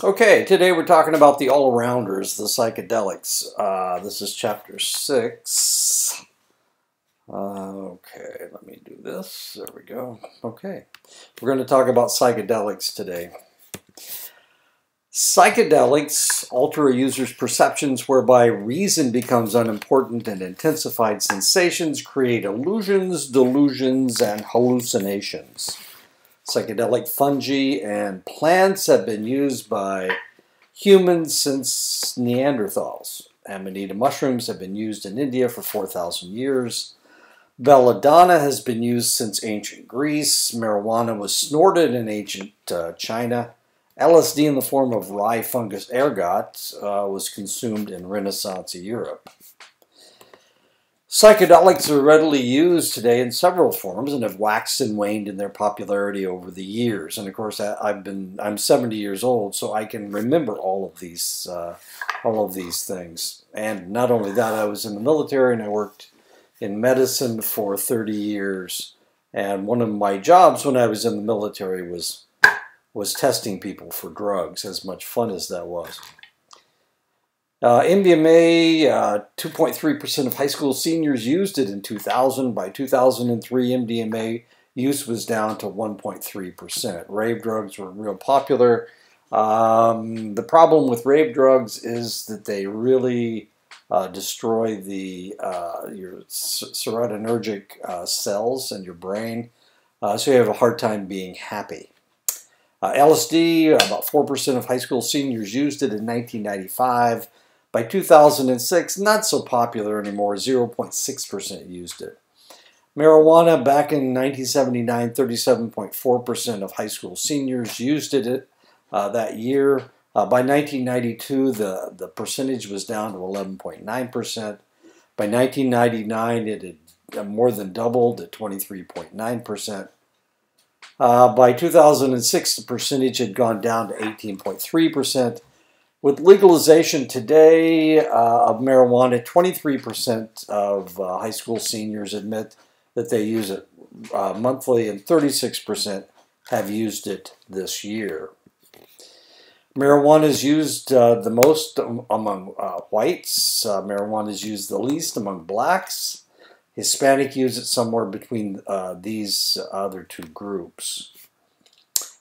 Okay, today we're talking about the all rounders, the psychedelics. Uh, this is chapter 6. Uh, okay, let me do this. There we go. Okay, we're going to talk about psychedelics today. Psychedelics alter a user's perceptions whereby reason becomes unimportant and intensified sensations create illusions, delusions, and hallucinations. Psychedelic fungi and plants have been used by humans since Neanderthals. Amanita mushrooms have been used in India for 4,000 years. Belladonna has been used since ancient Greece. Marijuana was snorted in ancient uh, China. LSD in the form of rye fungus ergot uh, was consumed in Renaissance Europe. Psychedelics are readily used today in several forms and have waxed and waned in their popularity over the years. And of course, I've been I'm 70 years old, so I can remember all of these uh, all of these things. And not only that, I was in the military and I worked in medicine for 30 years. And one of my jobs when I was in the military was was testing people for drugs. As much fun as that was. Uh, MDMA, 2.3% uh, of high school seniors used it in 2000. By 2003, MDMA use was down to 1.3%. Rave drugs were real popular. Um, the problem with rave drugs is that they really uh, destroy the uh, your serotonergic uh, cells in your brain, so you have a hard time being happy. LSD, about 4% of high school seniors used it in 1995. By 2006, not so popular anymore, 0.6% used it. Marijuana, back in 1979, 37.4% of high school seniors used it uh, that year. Uh, by 1992, the, the percentage was down to 11.9%. By 1999, it had uh, more than doubled at 23.9%. Uh, by 2006, the percentage had gone down to 18.3%. With legalization today uh, of marijuana, 23% of uh, high school seniors admit that they use it uh, monthly, and 36% have used it this year. Marijuana is used uh, the most among uh, whites. Uh, marijuana is used the least among blacks. Hispanic use it somewhere between these other two groups.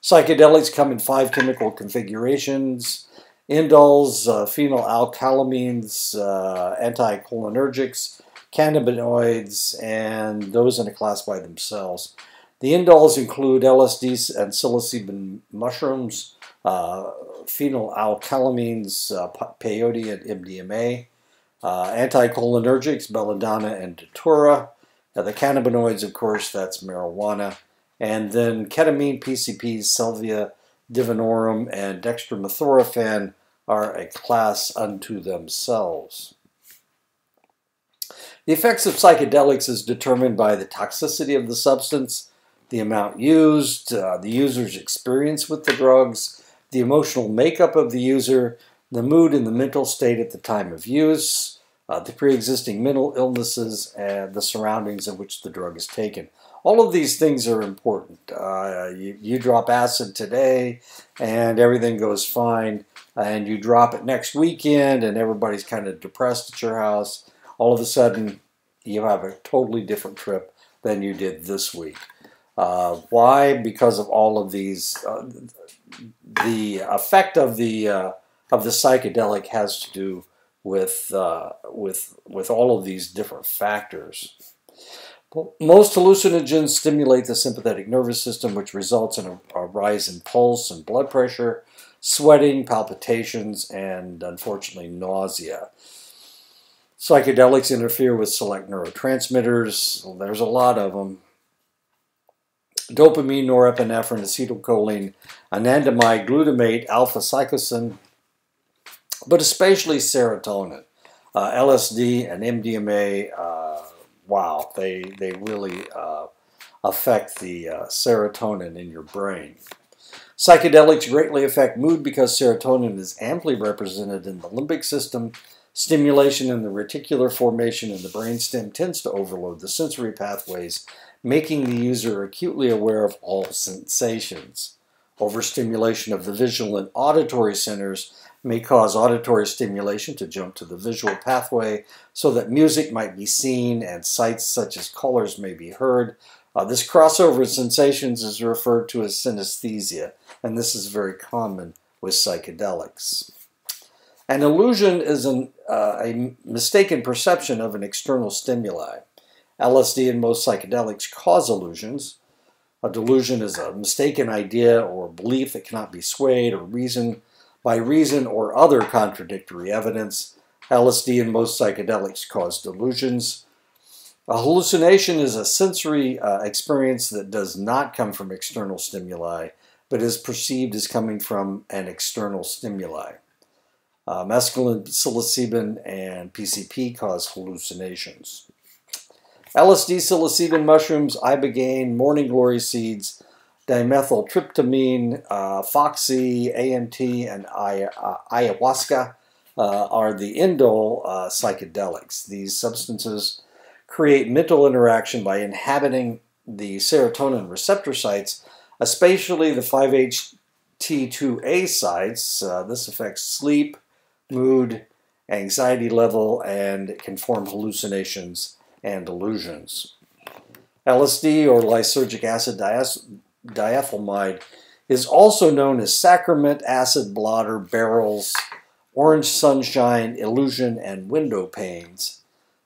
Psychedelics come in five chemical configurations indoles, uh, phenylalkylamines, uh, anticholinergics, cannabinoids, and those in a class by themselves. The indoles include LSD and psilocybin mushrooms, uh, phenylalkylamines, uh, peyote and MDMA, uh, anticholinergics, belladonna and datura. The cannabinoids, of course, that's marijuana. And then ketamine, PCPs, salvia divinorum, and dextromethorphan are a class unto themselves. The effects of psychedelics is determined by the toxicity of the substance, the amount used, uh, the user's experience with the drugs, the emotional makeup of the user, the mood and the mental state at the time of use, uh, the pre-existing mental illnesses, and the surroundings in which the drug is taken. All of these things are important. Uh, you, you drop acid today and everything goes fine, and you drop it next weekend and everybody's kind of depressed at your house. All of a sudden, you have a totally different trip than you did this week. Uh, why? Because of all of these. Uh, the effect of the uh, of the psychedelic has to do with uh, with with all of these different factors. Most hallucinogens stimulate the sympathetic nervous system, which results in a, a, rise in pulse and blood pressure, sweating, palpitations, and unfortunately nausea. Psychedelics interfere with select neurotransmitters. There's a lot of them. Dopamine, norepinephrine, acetylcholine, anandamide, glutamate, alpha-sycosin, but especially serotonin. Uh, LSD and MDMA uh, wow, they, they really uh, affect the uh, serotonin in your brain. Psychedelics greatly affect mood because serotonin is amply represented in the limbic system. Stimulation in the reticular formation in the brainstem tends to overload the sensory pathways, making the user acutely aware of all sensations. Overstimulation of the visual and auditory centers may cause auditory stimulation to jump to the visual pathway so that music might be seen and sights such as colors may be heard. Uh, this crossover of sensations is referred to as synesthesia, and this is very common with psychedelics. An illusion is an, uh, a mistaken perception of an external stimuli. LSD and most psychedelics cause illusions. A delusion is a mistaken idea or belief that cannot be swayed or reasoned by reason or other contradictory evidence. LSD and most psychedelics cause delusions. A hallucination is a sensory uh, experience that does not come from external stimuli, but is perceived as coming from an external stimuli. Uh, mescaline, psilocybin, and PCP cause hallucinations. LSD, psilocybin mushrooms, ibogaine, morning glory seeds, dimethyltryptamine, uh, foxy, AMT, and uh, ayahuasca uh, are the indole uh, psychedelics. These substances create mental interaction by inhabiting the serotonin receptor sites, especially the 5-HT2A sites. Uh, this affects sleep, mood, anxiety level, and can form hallucinations and delusions. LSD or lysergic acid diethylamide is also known as sacrament, acid blotter, barrels, orange sunshine, illusion, and window panes.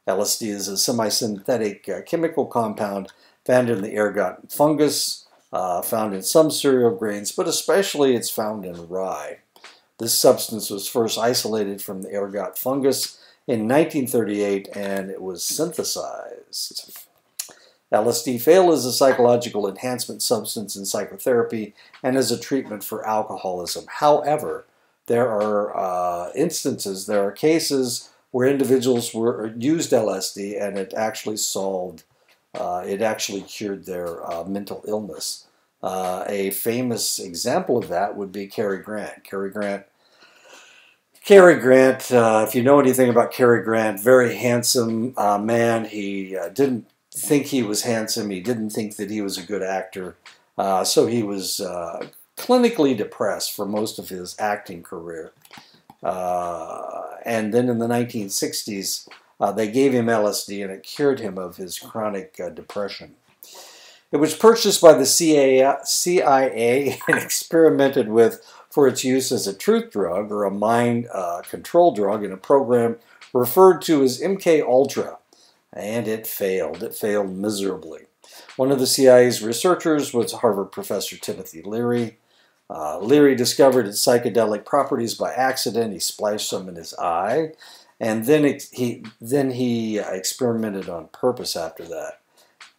LSD is a semi-synthetic uh, chemical compound found in the ergot fungus, uh, found in some cereal grains, but especially it's found in rye. This substance was first isolated from the ergot fungus in 1938 and it was synthesized. LSD failed as a psychological enhancement substance in psychotherapy and as a treatment for alcoholism. However, there are uh, instances, there are cases where individuals were used LSD and it actually solved, uh, it actually cured their uh, mental illness. Uh, a famous example of that would be Cary Grant. Cary Grant Cary Grant, uh, if you know anything about Cary Grant, very handsome uh, man. He uh, didn't think he was handsome. He didn't think that he was a good actor. Uh, so he was clinically depressed for most of his acting career. And then in the 1960s, they gave him LSD and it cured him of his chronic depression. It was purchased by the CIA, and experimented with for its use as a truth drug or a mind uh, control drug in a program referred to as MK Ultra, and it failed. It failed miserably. One of the CIA's researchers was Harvard professor Timothy Leary. Uh, Leary discovered its psychedelic properties by accident. He splashed some in his eye, and then he then he experimented on purpose after that.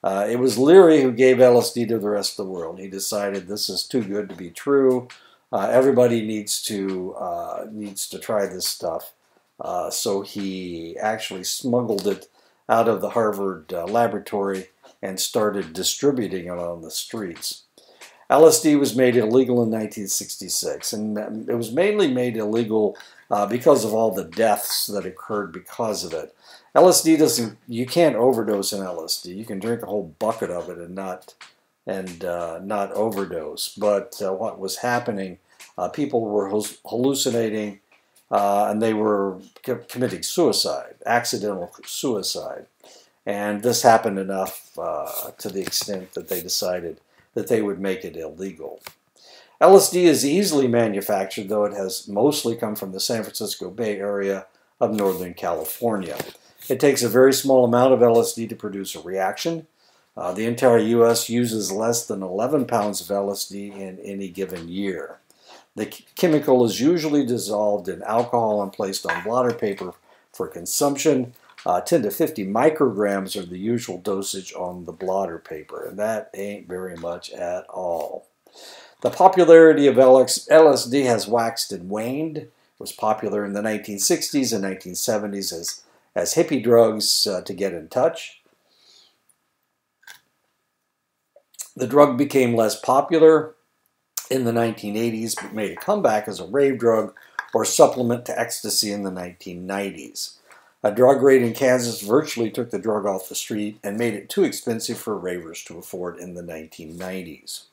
Uh, it was Leary who gave LSD to the rest of the world. He decided this is too good to be true. Uh, everybody needs to uh, needs to try this stuff. Uh, so he actually smuggled it out of the Harvard uh, laboratory and started distributing it on the streets. LSD was made illegal in 1966, and it was mainly made illegal uh, because of all the deaths that occurred because of it. LSD doesn't, you can't overdose in LSD. You can drink a whole bucket of it and not and uh, not overdose. But uh, what was happening, uh, people were hallucinating uh, and they were committing suicide, accidental suicide. And this happened enough uh, to the extent that they decided that they would make it illegal. LSD is easily manufactured, though it has mostly come from the San Francisco Bay Area of Northern California. It takes a very small amount of LSD to produce a reaction. Uh, the entire U.S. uses less than 11 pounds of LSD in any given year. The chemical is usually dissolved in alcohol and placed on blotter paper for consumption. Uh, 10 to 50 micrograms are the usual dosage on the blotter paper, and that ain't very much at all. The popularity of LSD has waxed and waned. It was popular in the 1960s and 1970s as, as hippie drugs uh, to get in touch. The drug became less popular in the 1980s, but made a comeback as a rave drug or supplement to ecstasy in the 1990s. A drug raid in Kansas virtually took the drug off the street and made it too expensive for ravers to afford in the 1990s.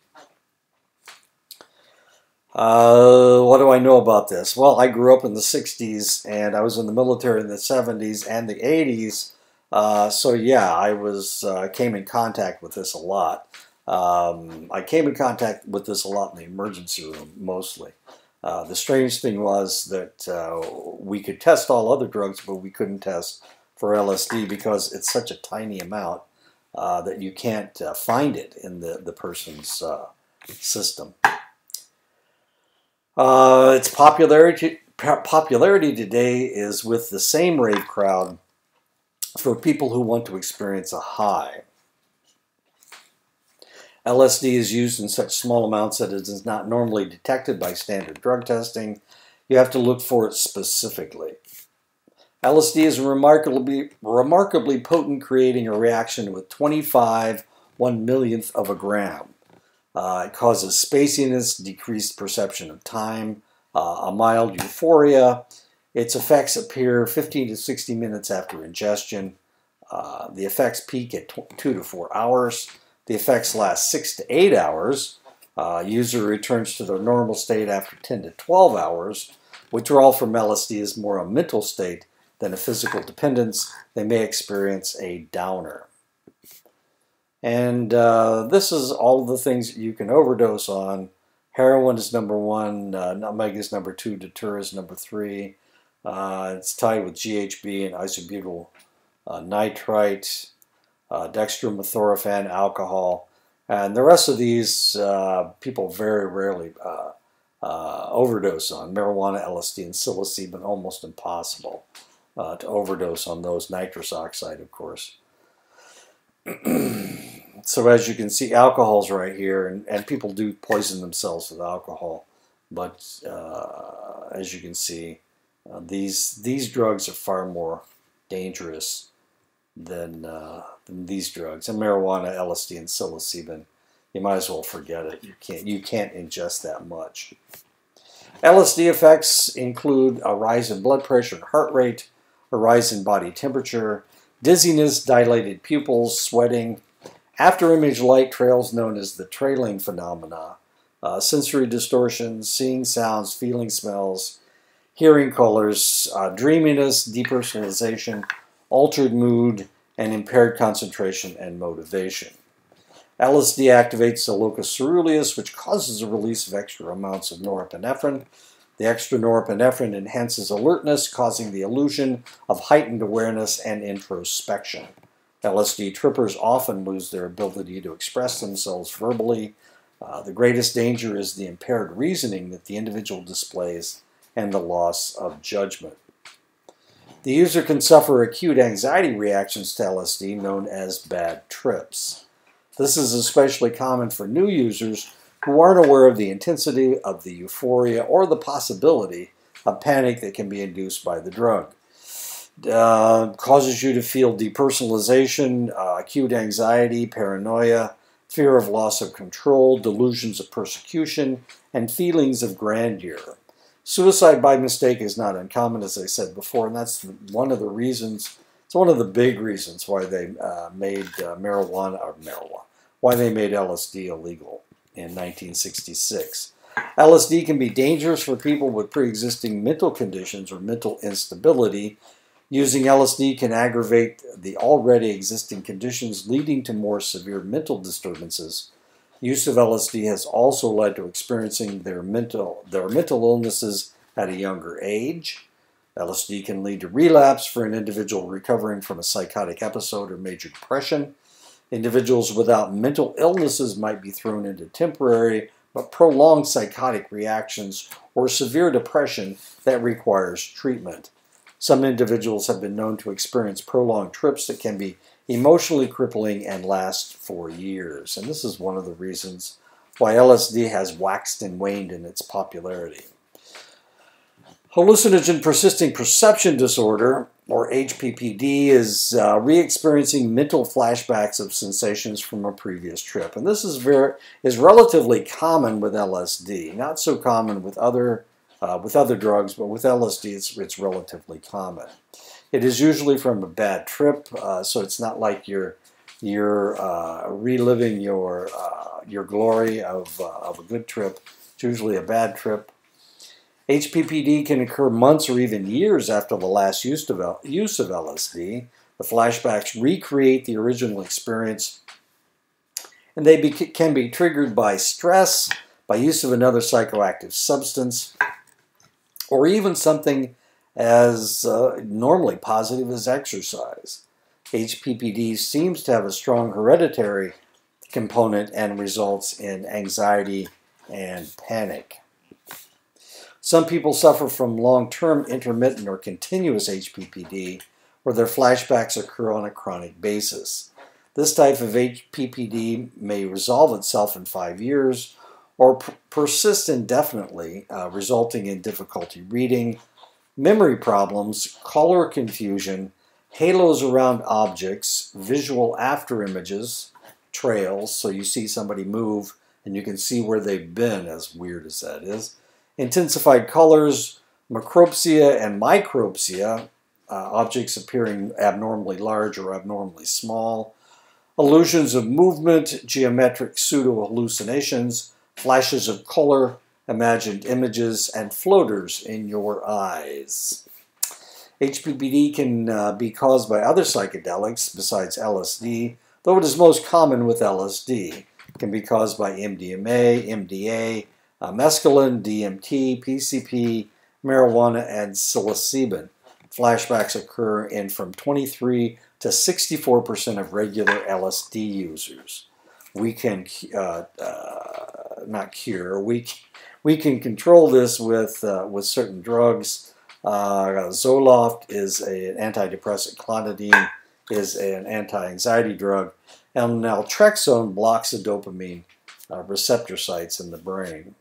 Uh, what do I know about this? Well, I grew up in the 60s and I was in the military in the 70s and the 80s. Uh, so yeah, I was uh, came in contact with this a lot. Um, I came in contact with this a lot in the emergency room, mostly. Uh, the strange thing was that uh, we could test all other drugs, but we couldn't test for LSD because it's such a tiny amount uh, that you can't find it in the, the person's system. Uh, its popularity popularity today is with the same rave crowd for people who want to experience a high. LSD is used in such small amounts that it is not normally detected by standard drug testing. You have to look for it specifically. LSD is remarkably, remarkably potent, creating a reaction with 25 one millionth of a gram. Uh, it causes spaciness, decreased perception of time, uh, a mild euphoria. Its effects appear 15 to 60 minutes after ingestion. Uh, the effects peak at two to four hours. The effects last six to eight hours. Uh, user returns to their normal state after 10 to 12 hours. Withdrawal from LSD is more a mental state than a physical dependence. They may experience a downer. And uh, this is all the things you can overdose on. Heroin is number one, uh, nutmeg is number two, datura is number three. Uh, it's tied with GHB and isobutyl uh, nitrite, uh, dextromethorphan, alcohol. And the rest of these uh, people very rarely overdose on. Marijuana, LSD, and psilocybin, almost impossible to overdose on those. Nitrous oxide, of course. so as you can see, alcohol's right here, and, and people do poison themselves with alcohol. But uh, as you can see, uh, these these drugs are far more dangerous than, uh, than these drugs. And marijuana, LSD, and psilocybin, you might as well forget it. You can't you can't ingest that much. LSD effects include a rise in blood pressure and heart rate, a rise in body temperature, dizziness, dilated pupils, sweating, after image light trails known as the trailing phenomena, uh, sensory distortions, seeing sounds, feeling smells, hearing colors, uh, dreaminess, depersonalization, altered mood, and impaired concentration and motivation. LSD activates the locus ceruleus, which causes the release of extra amounts of norepinephrine. The extra norepinephrine enhances alertness, causing the illusion of heightened awareness and introspection. LSD trippers often lose their ability to express themselves verbally. Uh, the greatest danger is the impaired reasoning that the individual displays and the loss of judgment. The user can suffer acute anxiety reactions to LSD known as bad trips. This is especially common for new users who aren't aware of the intensity of the euphoria or the possibility of panic that can be induced by the drug uh, causes you to feel depersonalization, uh, acute anxiety, paranoia, fear of loss of control, delusions of persecution, and feelings of grandeur. Suicide by mistake is not uncommon, as I said before, and that's one of the reasons. It's one of the big reasons why they uh, made uh, marijuana or marijuana, why they made LSD illegal in 1966. LSD can be dangerous for people with pre-existing mental conditions or mental instability Using LSD can aggravate the already existing conditions leading to more severe mental disturbances. Use of LSD has also led to experiencing their mental, their mental illnesses at a younger age. LSD can lead to relapse for an individual recovering from a psychotic episode or major depression. Individuals without mental illnesses might be thrown into temporary but prolonged psychotic reactions or severe depression that requires treatment. Some individuals have been known to experience prolonged trips that can be emotionally crippling and last for years. And this is one of the reasons why LSD has waxed and waned in its popularity. Hallucinogen persisting perception disorder, or HPPD, is uh, re experiencing mental flashbacks of sensations from a previous trip. And this is, very, is relatively common with LSD, not so common with other uh, with other drugs, but with LSD, it's, it's relatively common. It is usually from a bad trip, uh, so it's not like you're you're uh, reliving your uh, your glory of, uh, of a good trip. It's usually a bad trip. HPPD can occur months or even years after the last use of, LSD. The flashbacks recreate the original experience, and they be, can be triggered by stress, by use of another psychoactive substance, or even something as uh, normally positive as exercise. HPPD seems to have a strong hereditary component and results in anxiety and panic. Some people suffer from long-term intermittent or continuous HPPD where their flashbacks occur on a chronic basis. This type of HPPD may resolve itself in five years or persist indefinitely, uh, resulting in difficulty reading, memory problems, color confusion, halos around objects, visual after images, trails, so you see somebody move and you can see where they've been, as weird as that is, intensified colors, macropsia and micropsia, uh, objects appearing abnormally large or abnormally small, illusions of movement, geometric pseudo hallucinations, flashes of color, imagined images, and floaters in your eyes. HPPD can uh, be caused by other psychedelics besides LSD, though it is most common with LSD. It can be caused by MDMA, MDA, uh, mescaline, DMT, PCP, marijuana, and psilocybin. Flashbacks occur in from 23 to 64% of regular LSD users. We can uh, uh, not cure. We we can control this with uh, with certain drugs. Uh, Zoloft is a, an antidepressant. Clonidine is an anti-anxiety drug, and naltrexone blocks the dopamine uh, receptor sites in the brain.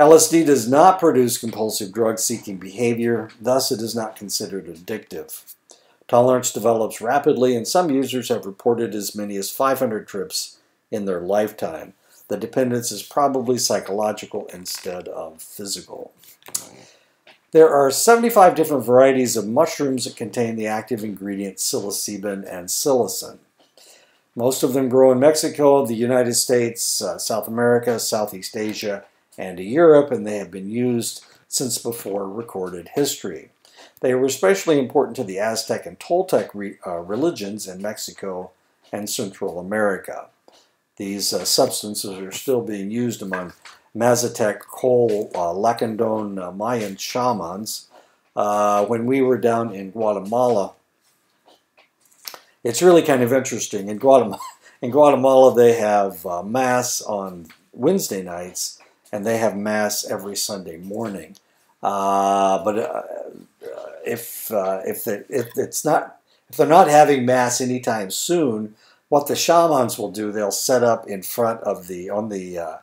LSD does not produce compulsive drug-seeking behavior, thus it is not considered addictive. Tolerance develops rapidly, and some users have reported as many as 500 trips in their lifetime. The dependence is probably psychological instead of physical. There are 75 different varieties of mushrooms that contain the active ingredients psilocybin and psilocin. Most of them grow in Mexico, the United States, uh, South America, Southeast Asia, and to Europe, and they have been used since before recorded history. They were especially important to the Aztec and Toltec re, uh, religions in Mexico and Central America. These uh, substances are still being used among Mazatec, Cole, uh, Lacandon, uh, Mayan shamans. Uh, when we were down in Guatemala, it's really kind of interesting. In Guatemala, in Guatemala they have uh, Mass on Wednesday nights, and they have Mass every Sunday morning. Uh, but uh, if, if, if it's not if they're not having Mass anytime soon, what the shamans will do, they'll set up in front of the on the uh,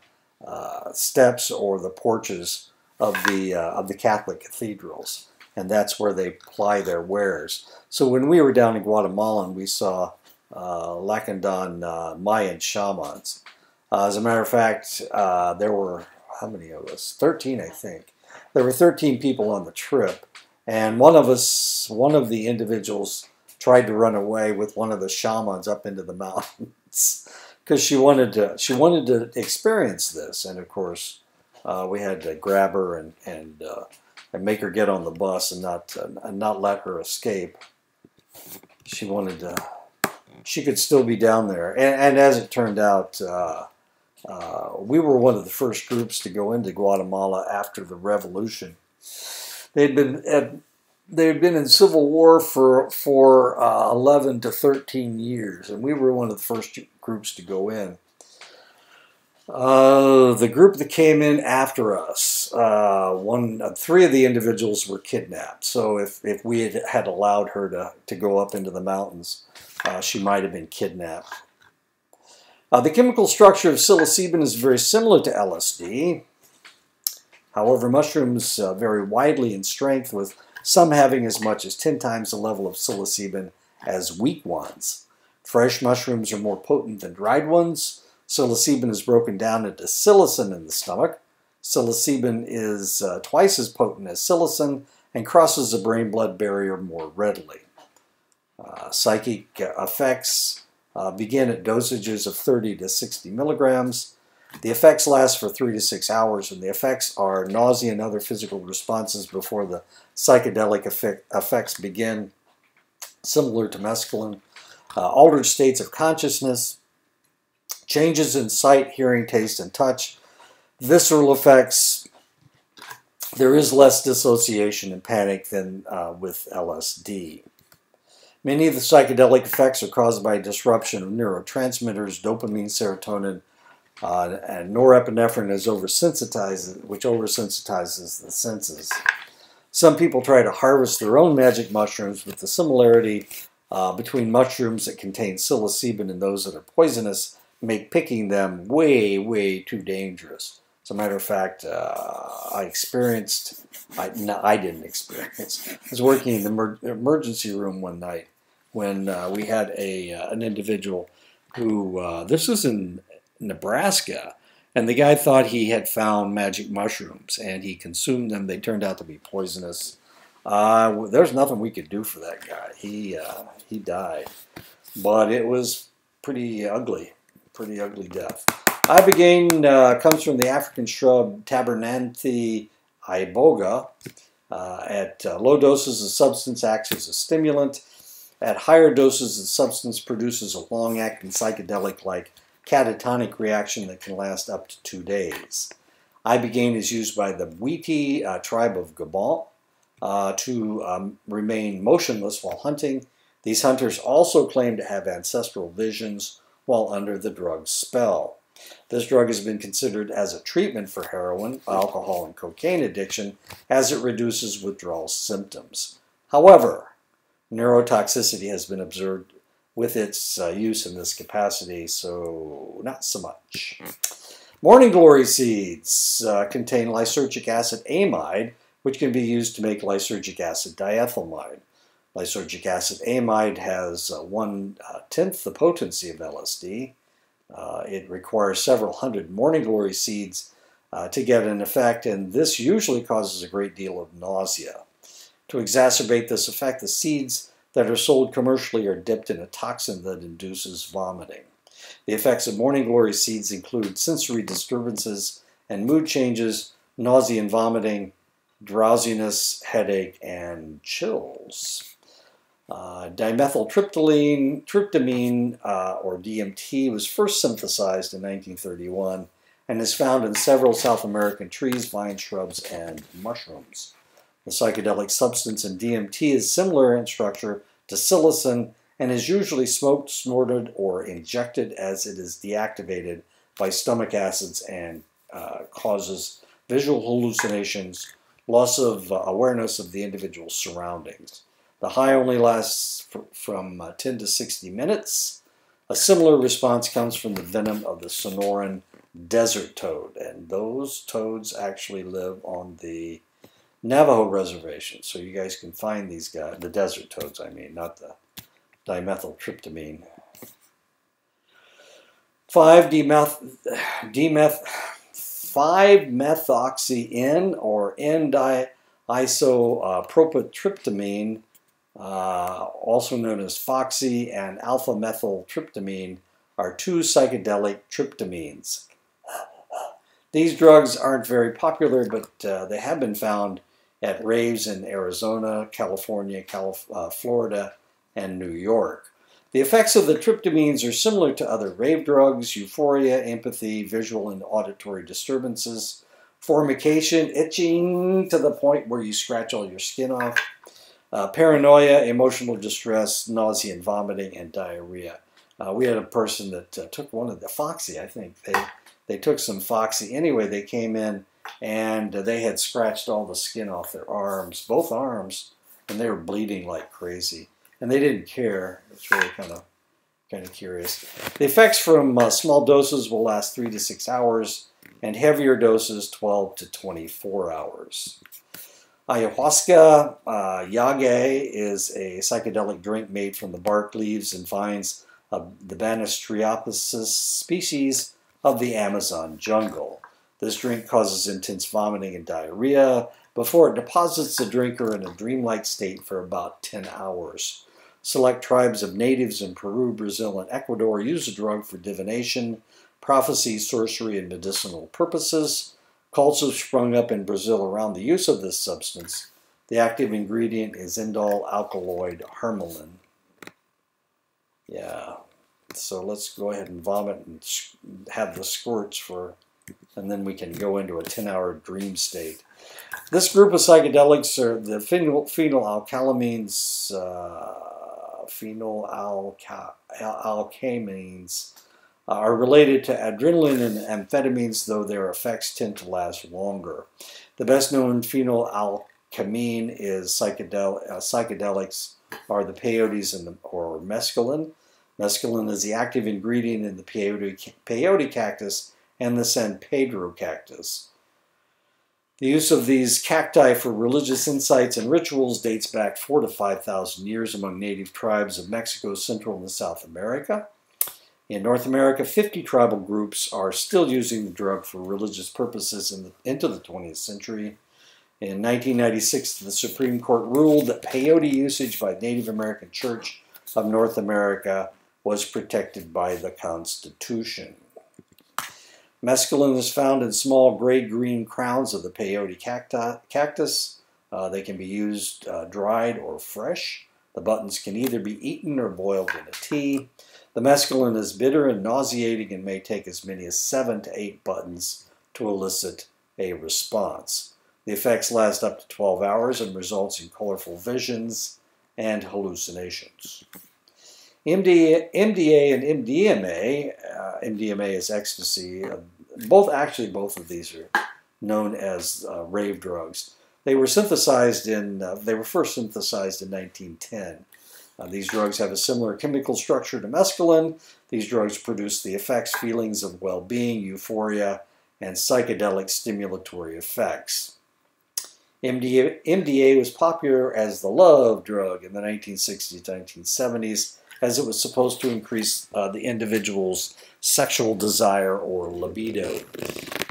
uh, steps or the porches of the uh, of the Catholic cathedrals, and that's where they ply their wares. So when we were down in Guatemala, we saw uh, Lacandon uh, Mayan shamans. Uh, as a matter of fact, uh, there were how many of us? Thirteen, I think. There were thirteen people on the trip, and one of us, one of the individuals tried to run away with one of the shamans up into the mountains because she wanted to she wanted to experience this and of course uh, we had to grab her and and, uh, and make her get on the bus and not uh, and not let her escape she wanted to she could still be down there and, and as it turned out uh, we were one of the first groups to go into Guatemala after the revolution they'd been they had been in civil war for for uh, 11 to 13 years, and we were one of the first groups to go in. Uh, the group that came in after us, uh, one, uh, three of the individuals were kidnapped. So if, if we had, had allowed her to, to go up into the mountains, she might have been kidnapped. Uh, the chemical structure of psilocybin is very similar to LSD. However, mushrooms vary widely in strength with some having as much as 10 times the level of psilocybin as weak ones. Fresh mushrooms are more potent than dried ones. Psilocybin is broken down into psilocin in the stomach. Psilocybin is uh, twice as potent as psilocin and crosses the brain-blood barrier more readily. Uh, psychic effects uh, begin at dosages of 30 to 60 milligrams. The effects last for three to six hours, and the effects are nausea and other physical responses before the psychedelic effect, effects begin, similar to mescaline. Uh, altered states of consciousness, changes in sight, hearing, taste, and touch, visceral effects. There is less dissociation and panic than uh, with LSD. Many of the psychedelic effects are caused by disruption of neurotransmitters, dopamine, serotonin, uh, and norepinephrine is which oversensitizes the senses. Some people try to harvest their own magic mushrooms with the similarity uh, between mushrooms that contain psilocybin and those that are poisonous make picking them way, way too dangerous. As a matter of fact, uh, I experienced, I, no, I didn't experience, I was working in the emer emergency room one night when uh, we had a uh, an individual who, uh, this was in Nebraska. And the guy thought he had found magic mushrooms and he consumed them. They turned out to be poisonous. Uh, there's nothing we could do for that guy. He, uh, he died. But it was pretty ugly, pretty ugly death. Ibogaine uh, comes from the African shrub Tabernanthe iboga. Uh, at uh, low doses, the substance acts as a stimulant. At higher doses, the substance produces a long-acting psychedelic like catatonic reaction that can last up to two days. Ibogaine is used by the Bwiti uh, tribe of Gabon uh, to um, remain motionless while hunting. These hunters also claim to have ancestral visions while under the drug's spell. This drug has been considered as a treatment for heroin, alcohol, and cocaine addiction as it reduces withdrawal symptoms. However, neurotoxicity has been observed with its uh, use in this capacity, so not so much. Morning glory seeds uh, contain lysergic acid amide, which can be used to make lysergic acid diethylamide. Lysergic acid amide has uh, one uh, tenth the potency of LSD. Uh, it requires several hundred morning glory seeds uh, to get an effect, and this usually causes a great deal of nausea. To exacerbate this effect, the seeds that are sold commercially are dipped in a toxin that induces vomiting. The effects of morning glory seeds include sensory disturbances and mood changes, nausea and vomiting, drowsiness, headache, and chills. Uh, dimethyltryptamine, tryptamine, uh, or DMT, was first synthesized in 1931 and is found in several South American trees, vines, shrubs, and mushrooms. The psychedelic substance in DMT is similar in structure to psilocin and is usually smoked, snorted, or injected as it is deactivated by stomach acids and uh, causes visual hallucinations, loss of uh, awareness of the individual's surroundings. The high only lasts from uh, 10 to 60 minutes. A similar response comes from the venom of the Sonoran desert toad, and those toads actually live on the Navajo reservation. So you guys can find these guys, the desert toads, I mean, not the dimethyltryptamine. 5-dimeth, dimeth, 5-methoxy-N or N-isopropyltryptamine, uh, also known as Foxy and alpha-methyltryptamine, are two psychedelic tryptamines. These drugs aren't very popular, but uh, they have been found at raves in Arizona, California, Calif uh, Florida, and New York. The effects of the tryptamines are similar to other rave drugs, euphoria, empathy, visual and auditory disturbances, formication, itching to the point where you scratch all your skin off, uh, paranoia, emotional distress, nausea and vomiting, and diarrhea. Uh, we had a person that uh, took one of the Foxy, I think. They, they took some Foxy. Anyway, they came in and they had scratched all the skin off their arms, both arms, and they were bleeding like crazy. And they didn't care. It's really kind of kind of curious. The effects from uh, small doses will last three to six hours, and heavier doses 12 to 24 hours. Ayahuasca uh, yagé is a psychedelic drink made from the bark, leaves, and vines of the Banisteriopsis species of the Amazon jungle. This drink causes intense vomiting and diarrhea before it deposits the drinker in a dreamlike state for about 10 hours. Select tribes of natives in Peru, Brazil, and Ecuador use the drug for divination, prophecy, sorcery, and medicinal purposes. Cults have sprung up in Brazil around the use of this substance. The active ingredient is indole alkaloid harmaline. Yeah, so let's go ahead and vomit and have the squirts for, and then we can go into a 10-hour dream state. This group of psychedelics are the phenyl, phenylalkylamines, uh, phenylalkylamines uh, are related to adrenaline and amphetamines, though their effects tend to last longer. The best known phenylalkylamine is psychedel uh, psychedelics are the peyotes and the, or mescaline. Mescaline is the active ingredient in the peyote, peyote cactus and the San Pedro cactus. The use of these cacti for religious insights and rituals dates back four to 5,000 years among native tribes of Mexico, Central, and South America. In North America, 50 tribal groups are still using the drug for religious purposes in the, into the 20th century. In 1996, the Supreme Court ruled that peyote usage by Native American Church of North America was protected by the Constitution. Mescaline is found in small gray-green crowns of the peyote cactus. Uh, they can be used uh, dried or fresh. The buttons can either be eaten or boiled in a tea. The mescaline is bitter and nauseating and may take as many as seven to eight buttons to elicit a response. The effects last up to 12 hours and results in colorful visions and hallucinations. MDA, MDA and MDMA, uh, MDMA is ecstasy. Uh, both actually, both of these are known as uh, rave drugs. They were synthesized in. Uh, they were first synthesized in 1910. Uh, these drugs have a similar chemical structure to mescaline. These drugs produce the effects, feelings of well-being, euphoria, and psychedelic stimulatory effects. MDA, MDA was popular as the love drug in the 1960s, 1970s as it was supposed to increase uh, the individual's sexual desire or libido.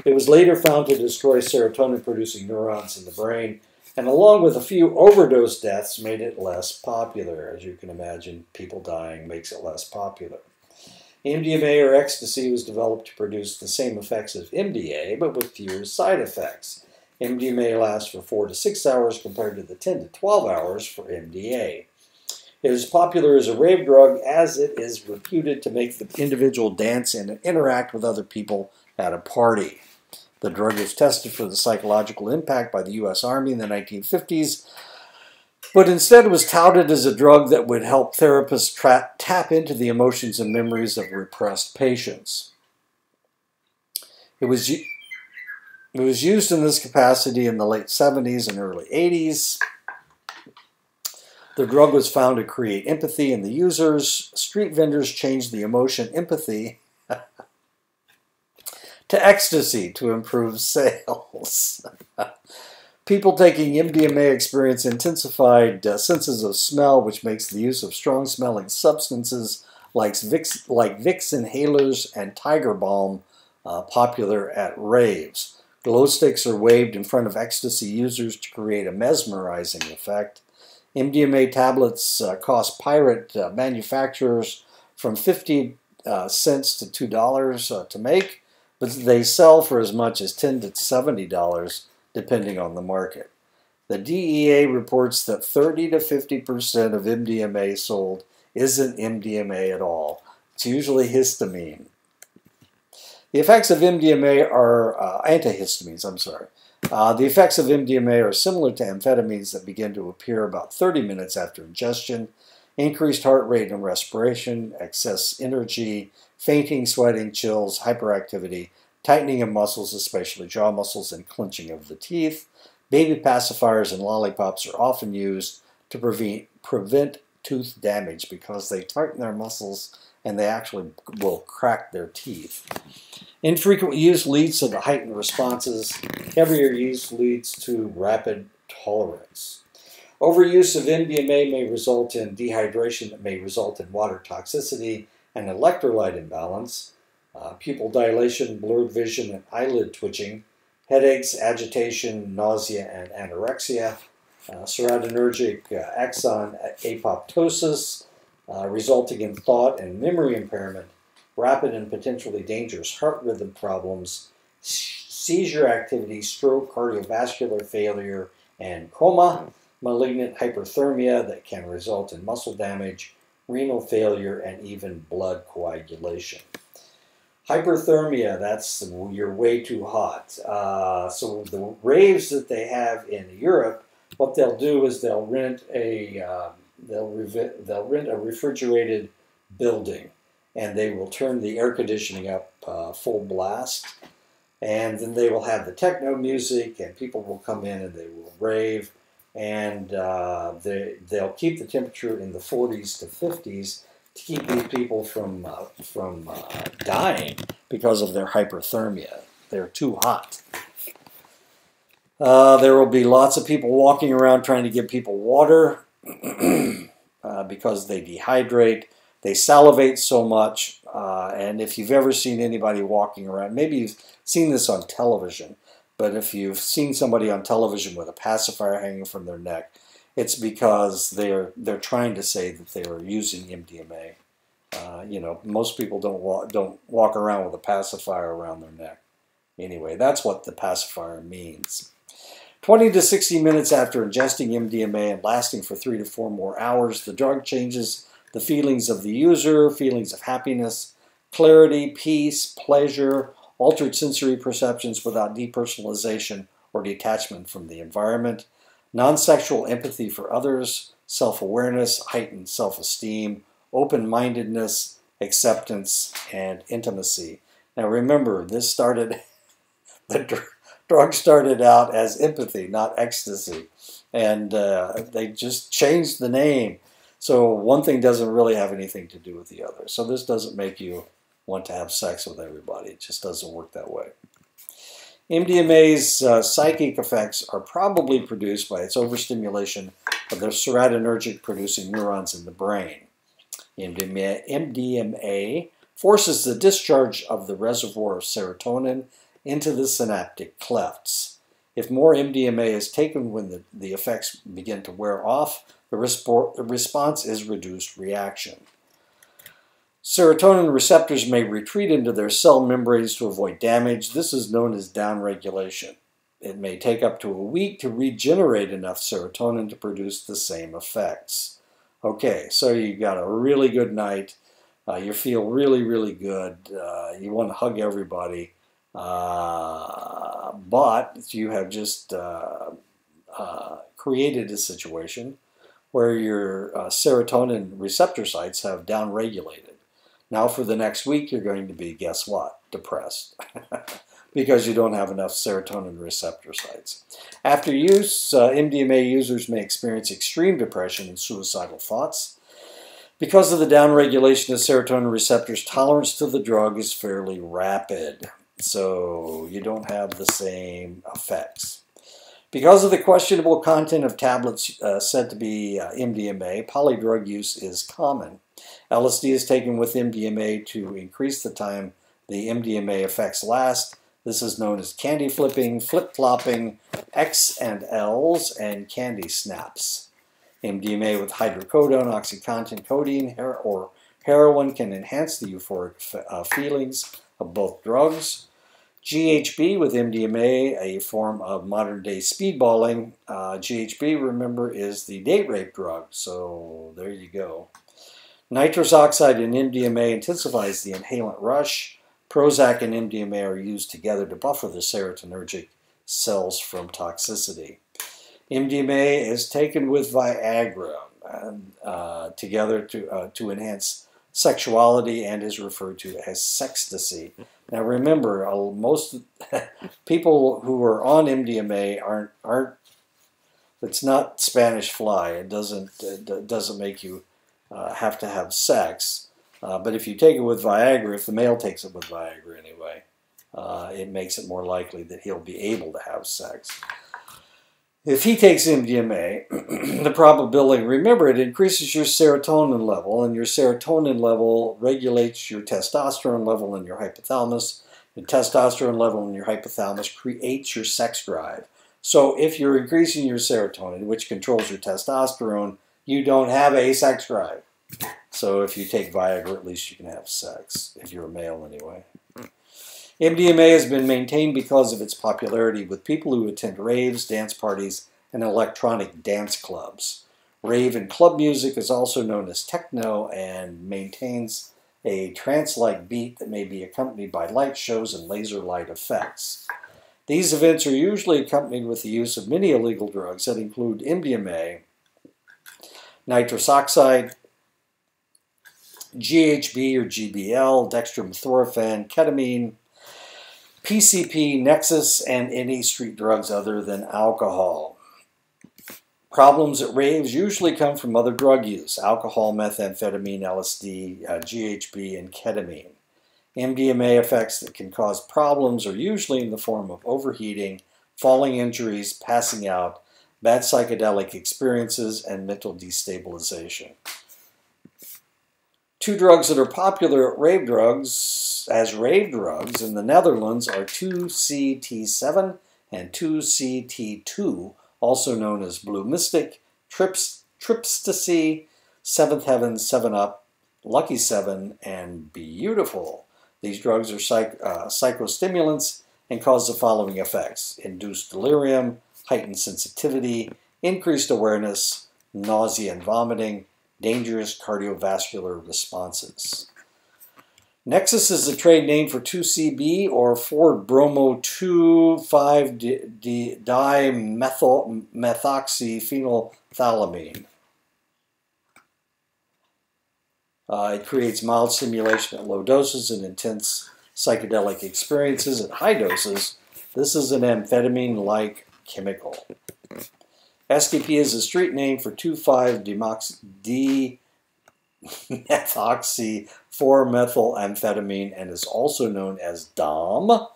It was later found to destroy serotonin producing neurons in the brain, and along with a few overdose deaths, made it less popular. As you can imagine, people dying makes it less popular. MDMA or ecstasy was developed to produce the same effects as MDA, but with fewer side effects. MDMA lasts for 4 to 6 hours compared to the 10 to 12 hours for MDA. It is popular as a rave drug as it is reputed to make the individual dance and interact with other people at a party. The drug was tested for the psychological impact by the U.S. Army in the 1950s, but instead was touted as a drug that would help therapists tap into the emotions and memories of repressed patients. It was, it was used in this capacity in the late 70s and early 80s. The drug was found to create empathy in the users. Street vendors changed the emotion empathy to ecstasy to improve sales. People taking MDMA experience intensified uh, senses of smell, which makes the use of strong smelling substances like Vicks, like Vicks inhalers and Tiger Balm uh, popular at raves. Glow sticks are waved in front of ecstasy users to create a mesmerizing effect. MDMA tablets uh, cost pirate uh, manufacturers from 50 uh, cents to $2 uh, to make, but they sell for as much as 10 to $70 depending on the market. The DEA reports that 30 to 50% of MDMA sold isn't MDMA at all. It's usually histamine. The effects of MDMA are uh, antihistamines, I'm sorry. Uh, the effects of MDMA are similar to amphetamines that begin to appear about 30 minutes after ingestion. Increased heart rate and respiration, excess energy, fainting, sweating, chills, hyperactivity, tightening of muscles, especially jaw muscles, and clenching of the teeth. Baby pacifiers and lollipops are often used to prevent, prevent tooth damage because they tighten their muscles and they actually will crack their teeth. Infrequent use leads to the heightened responses. Heavier use leads to rapid tolerance. Overuse of MDMA may result in dehydration that may result in water toxicity and electrolyte imbalance, uh, pupil dilation, blurred vision, and eyelid twitching, headaches, agitation, nausea, and anorexia, uh, serotonergic uh, axon apoptosis, uh, resulting in thought and memory impairment, rapid and potentially dangerous heart rhythm problems, seizure activity, stroke, cardiovascular failure, and coma, malignant hyperthermia that can result in muscle damage, renal failure, and even blood coagulation. Hyperthermia, that's you're way too hot. Uh, so the raves that they have in Europe, what they'll do is they'll rent a um, they'll they'll rent a refrigerated building, and they will turn the air conditioning up uh, full blast, and then they will have the techno music, and people will come in and they will rave, and uh, they they'll keep the temperature in the 40s to 50s to keep these people from uh, from uh, dying because of their hyperthermia. They're too hot. Uh, there will be lots of people walking around trying to give people water uh, because they dehydrate. They salivate so much. Uh, and if you've ever seen anybody walking around, maybe you've seen this on television, but if you've seen somebody on television with a pacifier hanging from their neck, it's because they're they're trying to say that they are using MDMA. Uh, you know, most people don't walk don't walk around with a pacifier around their neck. Anyway, that's what the pacifier means. 20 to 60 minutes after ingesting MDMA and lasting for three to four more hours, the drug changes the feelings of the user, feelings of happiness, clarity, peace, pleasure, altered sensory perceptions without depersonalization or detachment from the environment, non sexual empathy for others, self awareness, heightened self esteem, open mindedness, acceptance, and intimacy. Now remember, this started, the dr- drug started out as empathy, not ecstasy. And uh, they just changed the name. So one thing doesn't really have anything to do with the other. So this doesn't make you want to have sex with everybody. It just doesn't work that way. MDMA's uh, psychic effects are probably produced by its overstimulation of the serotonergic producing neurons in the brain. MDMA, MDMA forces the discharge of the reservoir of serotonin into the synaptic clefts. If more MDMA is taken when the, the effects begin to wear off, the, the response is reduced reaction. Serotonin receptors may retreat into their cell membranes to avoid damage. This is known as downregulation. It may take up to a week to regenerate enough serotonin to produce the same effects. Okay, so you got a really good night. Uh, you feel really, really good. Uh, you want to hug everybody. Uh, but you have just uh, uh, created a situation where your uh, serotonin receptor sites have downregulated. Now, for the next week, you're going to be, guess what? Depressed. because you don't have enough serotonin receptor sites. After use, uh, MDMA users may experience extreme depression and suicidal thoughts. Because of the downregulation of serotonin receptors, tolerance to the drug is fairly rapid, so you don't have the same effects. Because of the questionable content of tablets uh, said to be uh, MDMA, polydrug use is common. LSD is taken with MDMA to increase the time the MDMA effects last. This is known as candy flipping, flip flopping, X and L's, and candy snaps. MDMA with hydrocodone, oxycontin, codeine, or heroin can enhance the euphoric uh, feelings of both drugs. GHB with MDMA, a form of modern day speedballing. Uh, GHB, remember, is the date rape drug, so there you go. Nitrous oxide in MDMA intensifies the inhalant rush. Prozac and MDMA are used together to buffer the serotonergic cells from toxicity. MDMA is taken with Viagra and, uh, together to, uh, to enhance sexuality and is referred to as sextasy. Now remember, most people who are on MDMA aren't aren't. It's not Spanish fly. It doesn't it doesn't make you uh, have to have sex. Uh, but if you take it with Viagra, if the male takes it with Viagra anyway, uh, it makes it more likely that he'll be able to have sex. If he takes MDMA, the probability, remember, it increases your serotonin level, and your serotonin level regulates your testosterone level in your hypothalamus. The testosterone level in your hypothalamus creates your sex drive. So if you're increasing your serotonin, which controls your testosterone, you don't have a sex drive. So if you take Viagra, at least you can have sex, if you're a male anyway. MDMA has been maintained because of its popularity with people who attend raves, dance parties, and electronic dance clubs. Rave and club music is also known as techno and maintains a trance-like beat that may be accompanied by light shows and laser light effects. These events are usually accompanied with the use of many illegal drugs that include MDMA, nitrous oxide, GHB or GBL, dextromethorphan, ketamine, PCP, Nexus, and any street drugs other than alcohol. Problems at raves usually come from other drug use alcohol, methamphetamine, LSD, uh, GHB, and ketamine. MDMA effects that can cause problems are usually in the form of overheating, falling injuries, passing out, bad psychedelic experiences, and mental destabilization. Two drugs that are popular rave drugs as rave drugs in the Netherlands are 2CT7 and 2CT2, also known as Blue Mystic, Trips, to Tripstasy, Seventh Heaven, Seven Up, Lucky Seven, and Beautiful. These drugs are psych, uh, psychostimulants and cause the following effects induced delirium, heightened sensitivity, increased awareness, nausea and vomiting, dangerous cardiovascular responses. Nexus is the trade name for 2CB or 4-bromo-2,5-dimethoxyphenethylamine. Uh, it creates mild stimulation at low doses and intense psychedelic experiences at high doses. This is an amphetamine-like chemical. STP is a street name for 2,5-demoxy methoxy 4-methylamphetamine and is also known as DOM,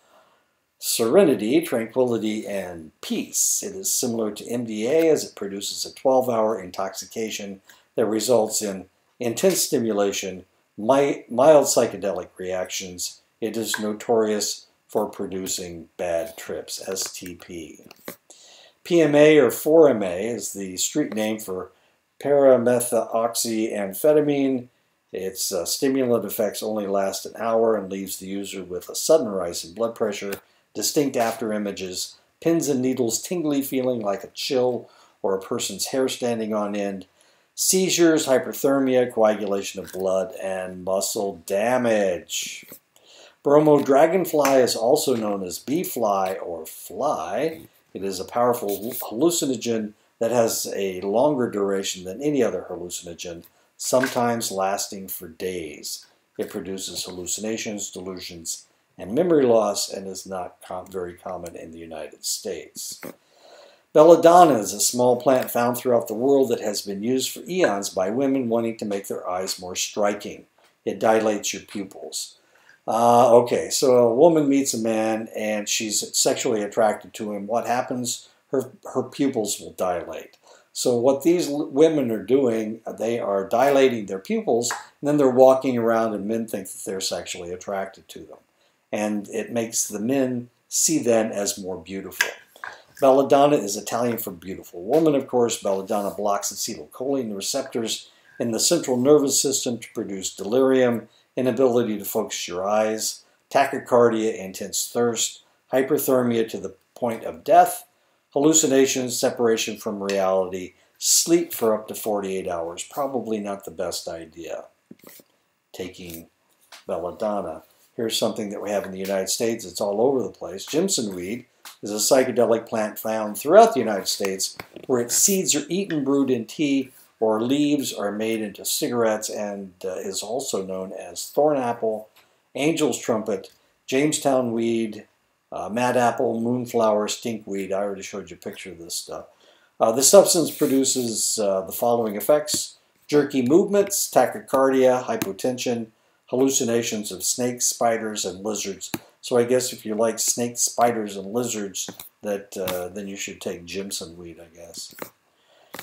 serenity, tranquility, and peace. It is similar to MDA as it produces a 12-hour intoxication that results in intense stimulation, mild psychedelic reactions. It is notorious for producing bad trips, STP. PMA or 4MA is the street name for paramethoxyamphetamine. Its uh, stimulant effects only last an hour and leaves the user with a sudden rise in blood pressure, distinct after images, pins and needles tingly feeling like a chill or a person's hair standing on end, seizures, hyperthermia, coagulation of blood, and muscle damage. Bromo dragonfly is also known as bee fly or fly. It is a powerful hallucinogen that has a longer duration than any other hallucinogen, sometimes lasting for days. It produces hallucinations, delusions, and memory loss and is not com very common in the United States. Belladonna is a small plant found throughout the world that has been used for eons by women wanting to make their eyes more striking. It dilates your pupils. Uh, okay, so a woman meets a man and she's sexually attracted to him. What happens? her, her pupils will dilate. So what these women are doing, uh, they are dilating their pupils, and then they're walking around, and men think that they're sexually attracted to them. And it makes the men see them as more beautiful. Belladonna is Italian for beautiful woman, of course. Belladonna blocks acetylcholine receptors in the central nervous system to produce delirium, inability to focus your eyes, tachycardia, intense thirst, hyperthermia to the point of death, hallucinations, separation from reality, sleep for up to 48 hours. Probably not the best idea. Taking belladonna. Here's something that we have in the United States. It's all over the place. Jimson weed is a psychedelic plant found throughout the United States where its seeds are eaten, brewed in tea, or leaves are made into cigarettes and uh, is also known as thorn apple, angel's trumpet, Jamestown weed, uh, mad apple, moonflower, stinkweed. I already showed you a picture of this stuff. Uh, the substance produces uh, the following effects. Jerky movements, tachycardia, hypotension, hallucinations of snakes, spiders, and lizards. So I guess if you like snakes, spiders, and lizards, that uh, then you should take Jimson weed, I guess.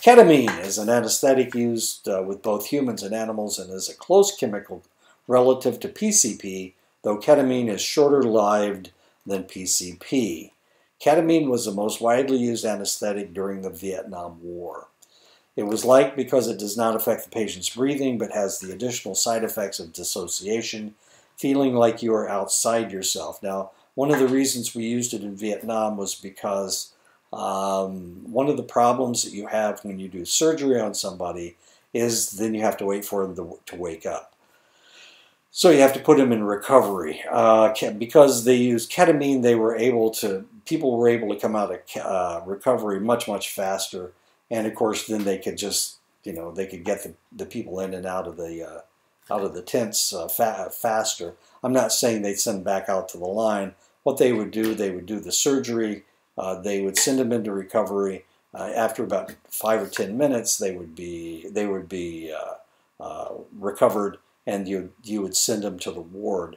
Ketamine is an anesthetic used uh, with both humans and animals and is a close chemical relative to PCP, though ketamine is shorter lived than PCP. Ketamine was the most widely used anesthetic during the Vietnam War. It was liked because it does not affect the patient's breathing but has the additional side effects of dissociation, feeling like you are outside yourself. Now, one of the reasons we used it in Vietnam was because um, one of the problems that you have when you do surgery on somebody is then you have to wait for them to, to wake up. So you have to put them in recovery. Uh, because they used ketamine, they were able to, people were able to come out of uh, recovery much, much faster and of course then they could just you know they could get the, the people in and out of the uh, out of the tents uh, fa faster. I'm not saying they'd send back out to the line. What they would do, they would do the surgery. Uh, they would send them into recovery. Uh, after about five or ten minutes, they would be they would be uh, recovered, and you you would send them to the ward.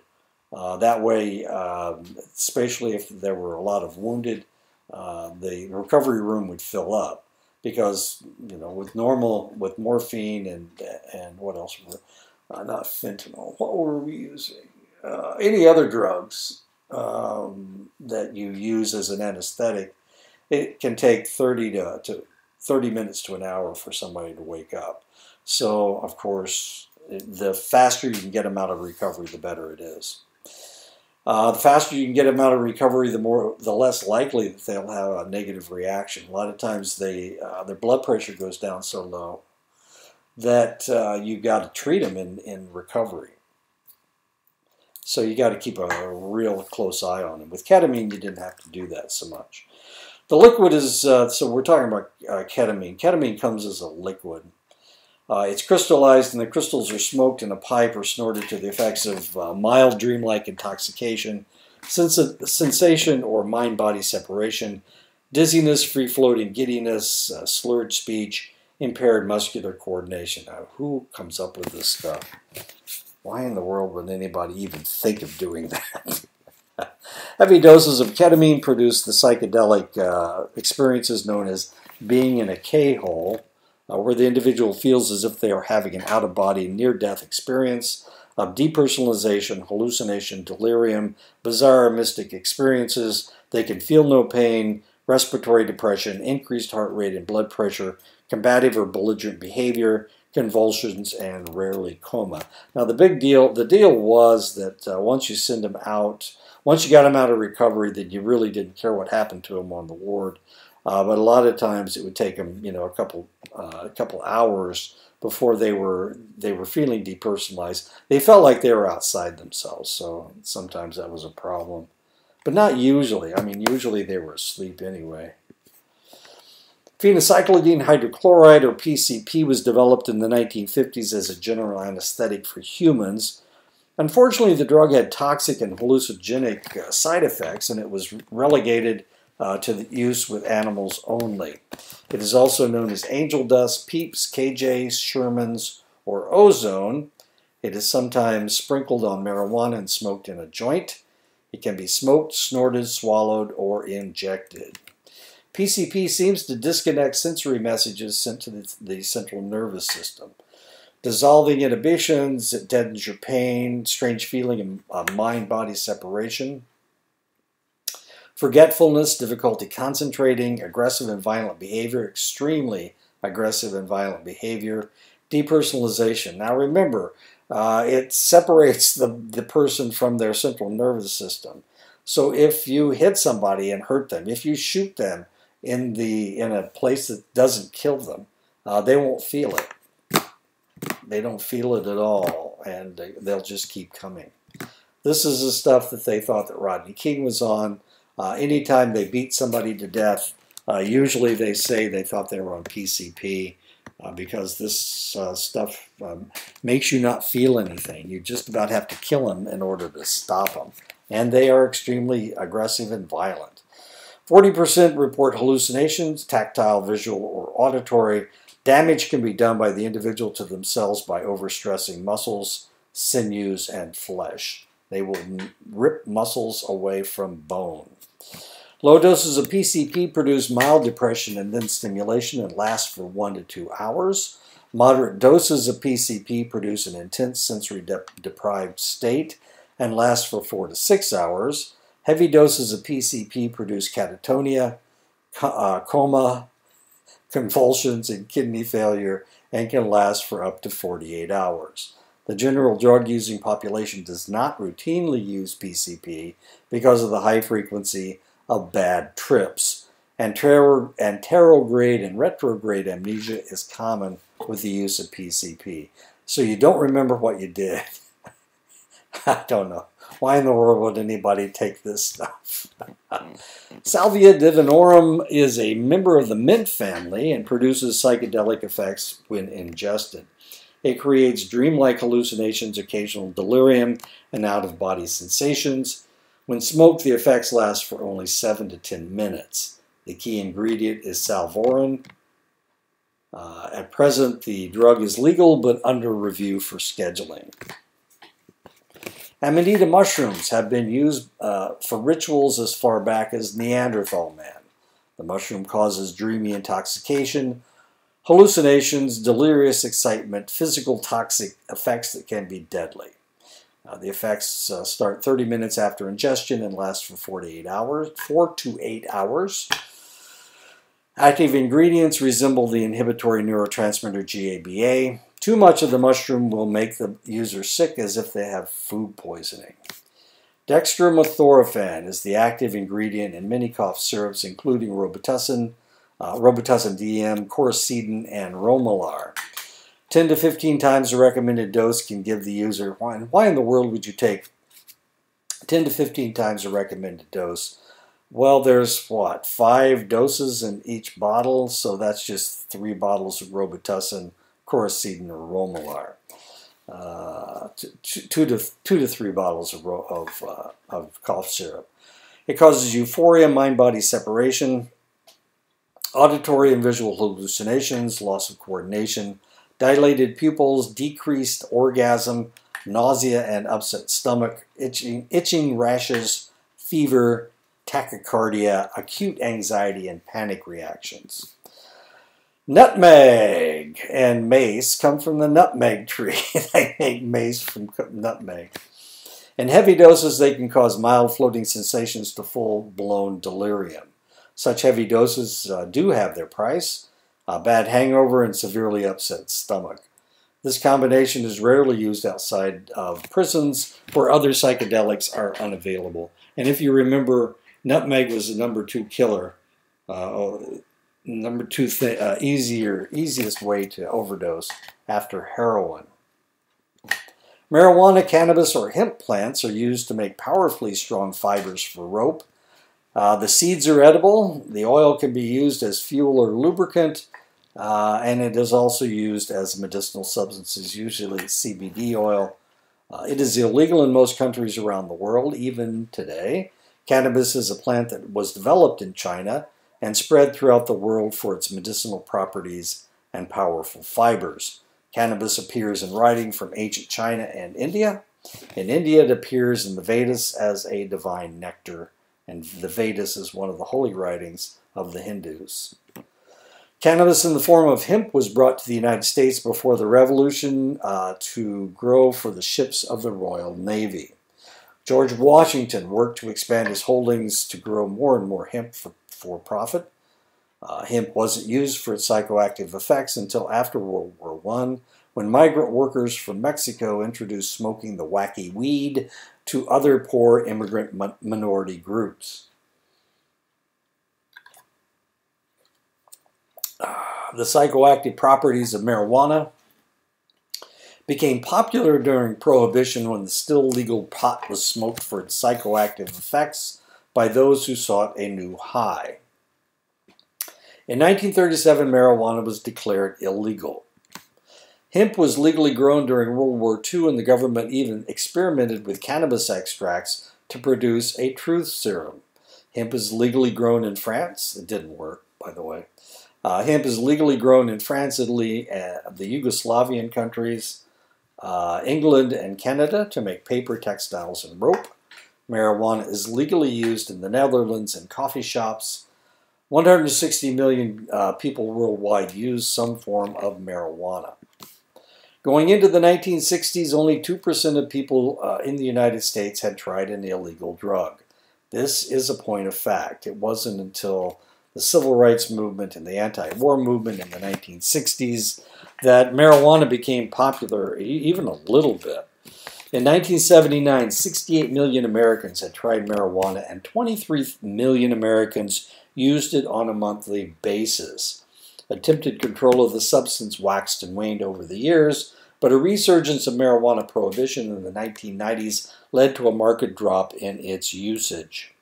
that way, um, especially if there were a lot of wounded, the recovery room would fill up because you know with normal with morphine and and what else were uh, not fentanyl what were we using uh, any other drugs um, that you use as an anesthetic it can take 30 to, to 30 minutes to an hour for somebody to wake up so of course the faster you can get them out of recovery the better it is uh, the faster you can get them out of recovery, the more, the less likely that they'll have a negative reaction. A lot of times, they uh, their blood pressure goes down so low that uh, you got to treat them in in recovery. So you got to keep a, real close eye on them. With ketamine, you didn't have to do that so much. The liquid is uh, so we're talking about uh, ketamine. Ketamine comes as a liquid. Uh, it's crystallized and the crystals are smoked in a pipe or snorted to the effects of uh, mild dreamlike intoxication, sens sensation or mind-body separation, dizziness, free-floating giddiness, uh, slurred speech, impaired muscular coordination. Now, who comes up with this stuff? Why in the world would anybody even think of doing that? Heavy doses of ketamine produce the psychedelic uh, experiences known as being in a K-hole, uh, where the individual feels as if they are having an out of body near death experience of depersonalization, hallucination, delirium, bizarre mystic experiences. They can feel no pain, respiratory depression, increased heart rate and blood pressure, combative or belligerent behavior, convulsions, and rarely coma. Now the big deal, the deal was that uh, once you send them out, once you got them out of recovery, that you really didn't care what happened to them on the ward. Uh, but a lot of times it would take them, you know, a couple uh, a couple hours before they were they were feeling depersonalized. They felt like they were outside themselves, so sometimes that was a problem, but not usually. I mean, usually they were asleep anyway. Phencyclidine hydrochloride, or PCP, was developed in the 1950s as a general anesthetic for humans. Unfortunately, the drug had toxic and hallucinogenic uh, side effects, and it was relegated uh, to the use with animals only. It is also known as angel dust, peeps, KJs, Shermans, or ozone. It is sometimes sprinkled on marijuana and smoked in a joint. It can be smoked, snorted, swallowed, or injected. PCP seems to disconnect sensory messages sent to the, the central nervous system. Dissolving inhibitions, it deadens your pain, strange feeling mind-body separation. Forgetfulness, difficulty concentrating, aggressive and violent behavior, extremely aggressive and violent behavior, depersonalization. Now remember, uh, it separates the, the person from their central nervous system. So if you hit somebody and hurt them, if you shoot them in the in a place that doesn't kill them, uh, they won't feel it. They don't feel it at all, and they, they'll just keep coming. This is the stuff that they thought that Rodney King was on. Uh, anytime they beat somebody to death, uh, usually they say they thought they were on PCP uh, because this uh, stuff um, makes you not feel anything. You just about have to kill them in order to stop them. And they are extremely aggressive and violent. 40% report hallucinations, tactile, visual, or auditory. Damage can be done by the individual to themselves by overstressing muscles, sinews, and flesh. They will rip muscles away from bone. Low doses of PCP produce mild depression and then stimulation and last for one to two hours. Moderate doses of PCP produce an intense sensory de deprived state and last for four to six hours. Heavy doses of PCP produce catatonia, uh, coma, convulsions, and kidney failure, and can last for up to 48 hours. The general drug using population does not routinely use PCP because of the high frequency of bad trips. Anterograde and retrograde amnesia is common with the use of PCP. So you don't remember what you did. I don't know. Why in the world would anybody take this stuff? Salvia divinorum is a member of the mint family and produces psychedelic effects when ingested. It creates dreamlike hallucinations, occasional delirium, and out of body sensations. When smoked, the effects last for only 7 to 10 minutes. The key ingredient is salvinorin. Uh, at present, the drug is legal but under review for scheduling. Amanita mushrooms have been used uh, for rituals as far back as Neanderthal man. The mushroom causes dreamy intoxication, hallucinations, delirious excitement, physical toxic effects that can be deadly. Uh, the effects uh, start 30 minutes after ingestion and last for 48 hours, 4 to 8 hours. Active ingredients resemble the inhibitory neurotransmitter GABA. Too much of the mushroom will make the user sick as if they have food poisoning. Dextromethorphan is the active ingredient in many cough syrups, including Robitussin, uh, Robitussin DM, Coricidin, and Romilar. 10 to 15 times the recommended dose can give the user, why, why in the world would you take 10 to 15 times the recommended dose? Well, there's what, five doses in each bottle, so that's just three bottles of Robitussin, Coricidin, or Romilar. Uh, two, two, to, two to three bottles of, of, uh, of cough syrup. It causes euphoria, mind body separation, auditory and visual hallucinations, loss of coordination, dilated pupils, decreased orgasm, nausea and upset stomach, itching, itching rashes, fever, tachycardia, acute anxiety, and panic reactions. Nutmeg and mace come from the nutmeg tree. they make mace from nutmeg. In heavy doses, they can cause mild floating sensations to full blown delirium. Such heavy doses uh, do have their price a bad hangover and severely upset stomach. This combination is rarely used outside of prisons where other psychedelics are unavailable. And if you remember, nutmeg was the number two killer, uh, number two th- uh, easier, easiest way to overdose after heroin. Marijuana, cannabis, or hemp plants are used to make powerfully strong fibers for rope. Uh, the seeds are edible. The oil can be used as fuel or lubricant, uh, and it is also used as medicinal substances, usually CBD oil. Uh, it is illegal in most countries around the world, even today. Cannabis is a plant that was developed in China and spread throughout the world for its medicinal properties and powerful fibers. Cannabis appears in writing from ancient China and India. In India, it appears in the Vedas as a divine nectar and the Vedas is one of the holy writings of the Hindus. Cannabis in the form of hemp was brought to the United States before the Revolution uh, to grow for the ships of the Royal Navy. George Washington worked to expand his holdings to grow more and more hemp for, for profit. Uh, hemp wasn't used for its psychoactive effects until after World War I, when migrant workers from Mexico introduced smoking the wacky weed to other poor immigrant minority groups. The psychoactive properties of marijuana became popular during Prohibition when the still legal pot was smoked for its psychoactive effects by those who sought a new high. In 1937, marijuana was declared illegal. Hemp was legally grown during World War II, and the government even experimented with cannabis extracts to produce a truth serum. Hemp is legally grown in France. It didn't work, by the way. Uh, hemp is legally grown in France, Italy, uh, the Yugoslavian countries, uh, England, and Canada to make paper, textiles, and rope. Marijuana is legally used in the Netherlands in coffee shops. 160 million uh, people worldwide use some form of marijuana. Going into the 1960s, only 2% of people uh, in the United States had tried an illegal drug. This is a point of fact. It wasn't until the civil rights movement and the anti-war movement in the 1960s that marijuana became popular even a little bit. In 1979, 68 million Americans had tried marijuana and 23 million Americans used it on a monthly basis. Attempted control of the substance waxed and waned over the years, but a resurgence of marijuana prohibition in the 1990s led to a marked drop in its usage.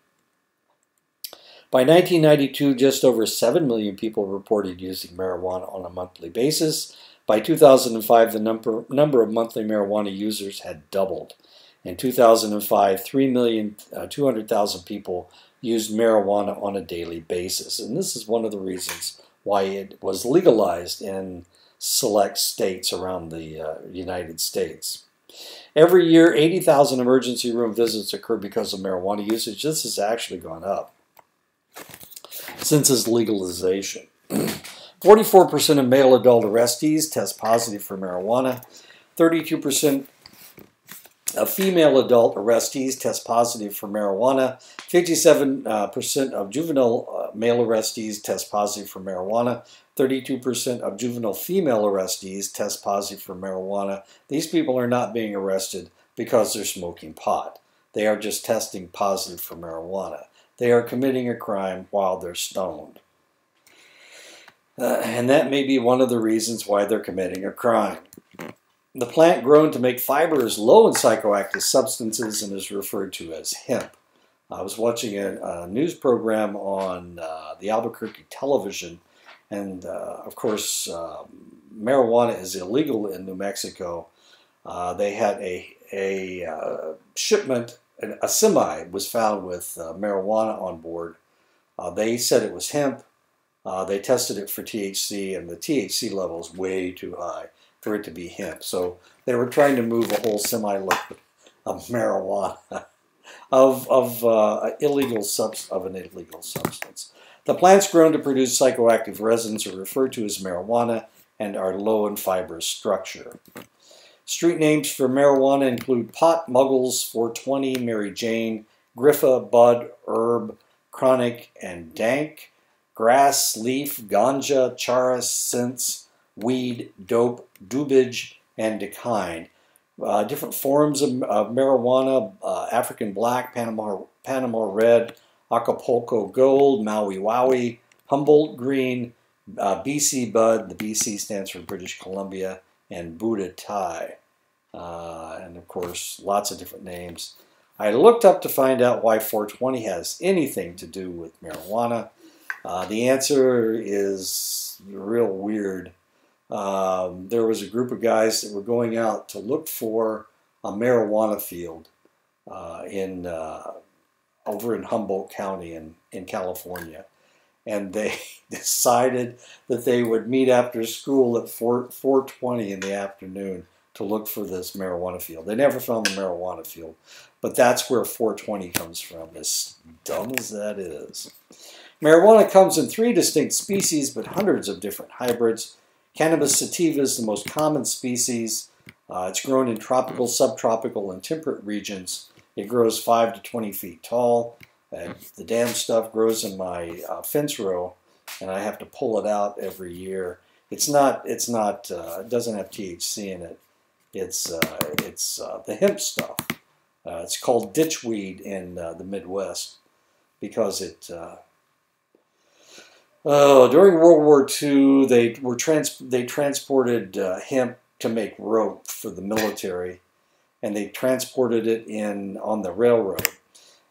By 1992, just over 7 million people reported using marijuana on a monthly basis. By 2005, the number, number of monthly marijuana users had doubled. In 2005, 3,200,000 uh, people used marijuana on a daily basis. And this is one of the reasons why it was legalized in select states around the uh, United States. Every year, 80,000 emergency room visits occur because of marijuana usage. This has actually gone up since its legalization. 44% of male adult arrestees test positive for marijuana. 32% of female adult arrestees test positive for marijuana. 57% of juvenile uh, male arrestees test positive for marijuana. 32% of juvenile female arrestees test positive for marijuana. These people are not being arrested because they're smoking pot. They are just testing positive for marijuana. They are committing a crime while they're stoned. Uh, and that may be one of the reasons why they're committing a crime. The plant grown to make fiber is low in psychoactive substances and is referred to as hemp. I was watching a, a news program on uh, the Albuquerque television, and uh, of course, um, marijuana is illegal in New Mexico. Uh, they had a, a uh, shipment, a semi was found with uh, marijuana on board. they said it was hemp. They tested it for THC, and the THC level is way too high for it to be hemp. So they were trying to move a whole semi-load of marijuana of of uh, illegal subs of an illegal substance. The plants grown to produce psychoactive resins are referred to as marijuana and are low in fibrous structure. Street names for marijuana include pot, muggles, 420, Mary Jane, griffa, bud, herb, chronic, and dank, grass, leaf, ganja, charas, scents, weed, dope, dubage, and decline. Uh, different forms of, of marijuana, uh, African black, Panama, Panama red, Acapulco gold, Maui Wowie, Humboldt green, uh, BC bud, the BC stands for British Columbia, and Buddha Thai. Uh, and of course, lots of different names. I looked up to find out why 420 has anything to do with marijuana. Uh, the answer is real weird um, there was a group of guys that were going out to look for a marijuana field uh, in uh, over in Humboldt County in, in California. And they decided that they would meet after school at 4, 4.20 in the afternoon to look for this marijuana field. They never found the marijuana field, but that's where 420 comes from, as dumb as that is. Marijuana comes in three distinct species, but hundreds of different hybrids. Cannabis sativa is the most common species. Uh, it's grown in tropical, subtropical, and temperate regions. It grows 5 to 20 feet tall. And the damn stuff grows in my uh, fence row, and I have to pull it out every year. It's not. It's not. Uh, it doesn't have THC in it. It's. Uh, it's uh, the hemp stuff. Uh, it's called ditchweed in the Midwest because it Oh, during World War II, they were trans they transported uh, hemp to make rope for the military, and they transported it in on the railroad.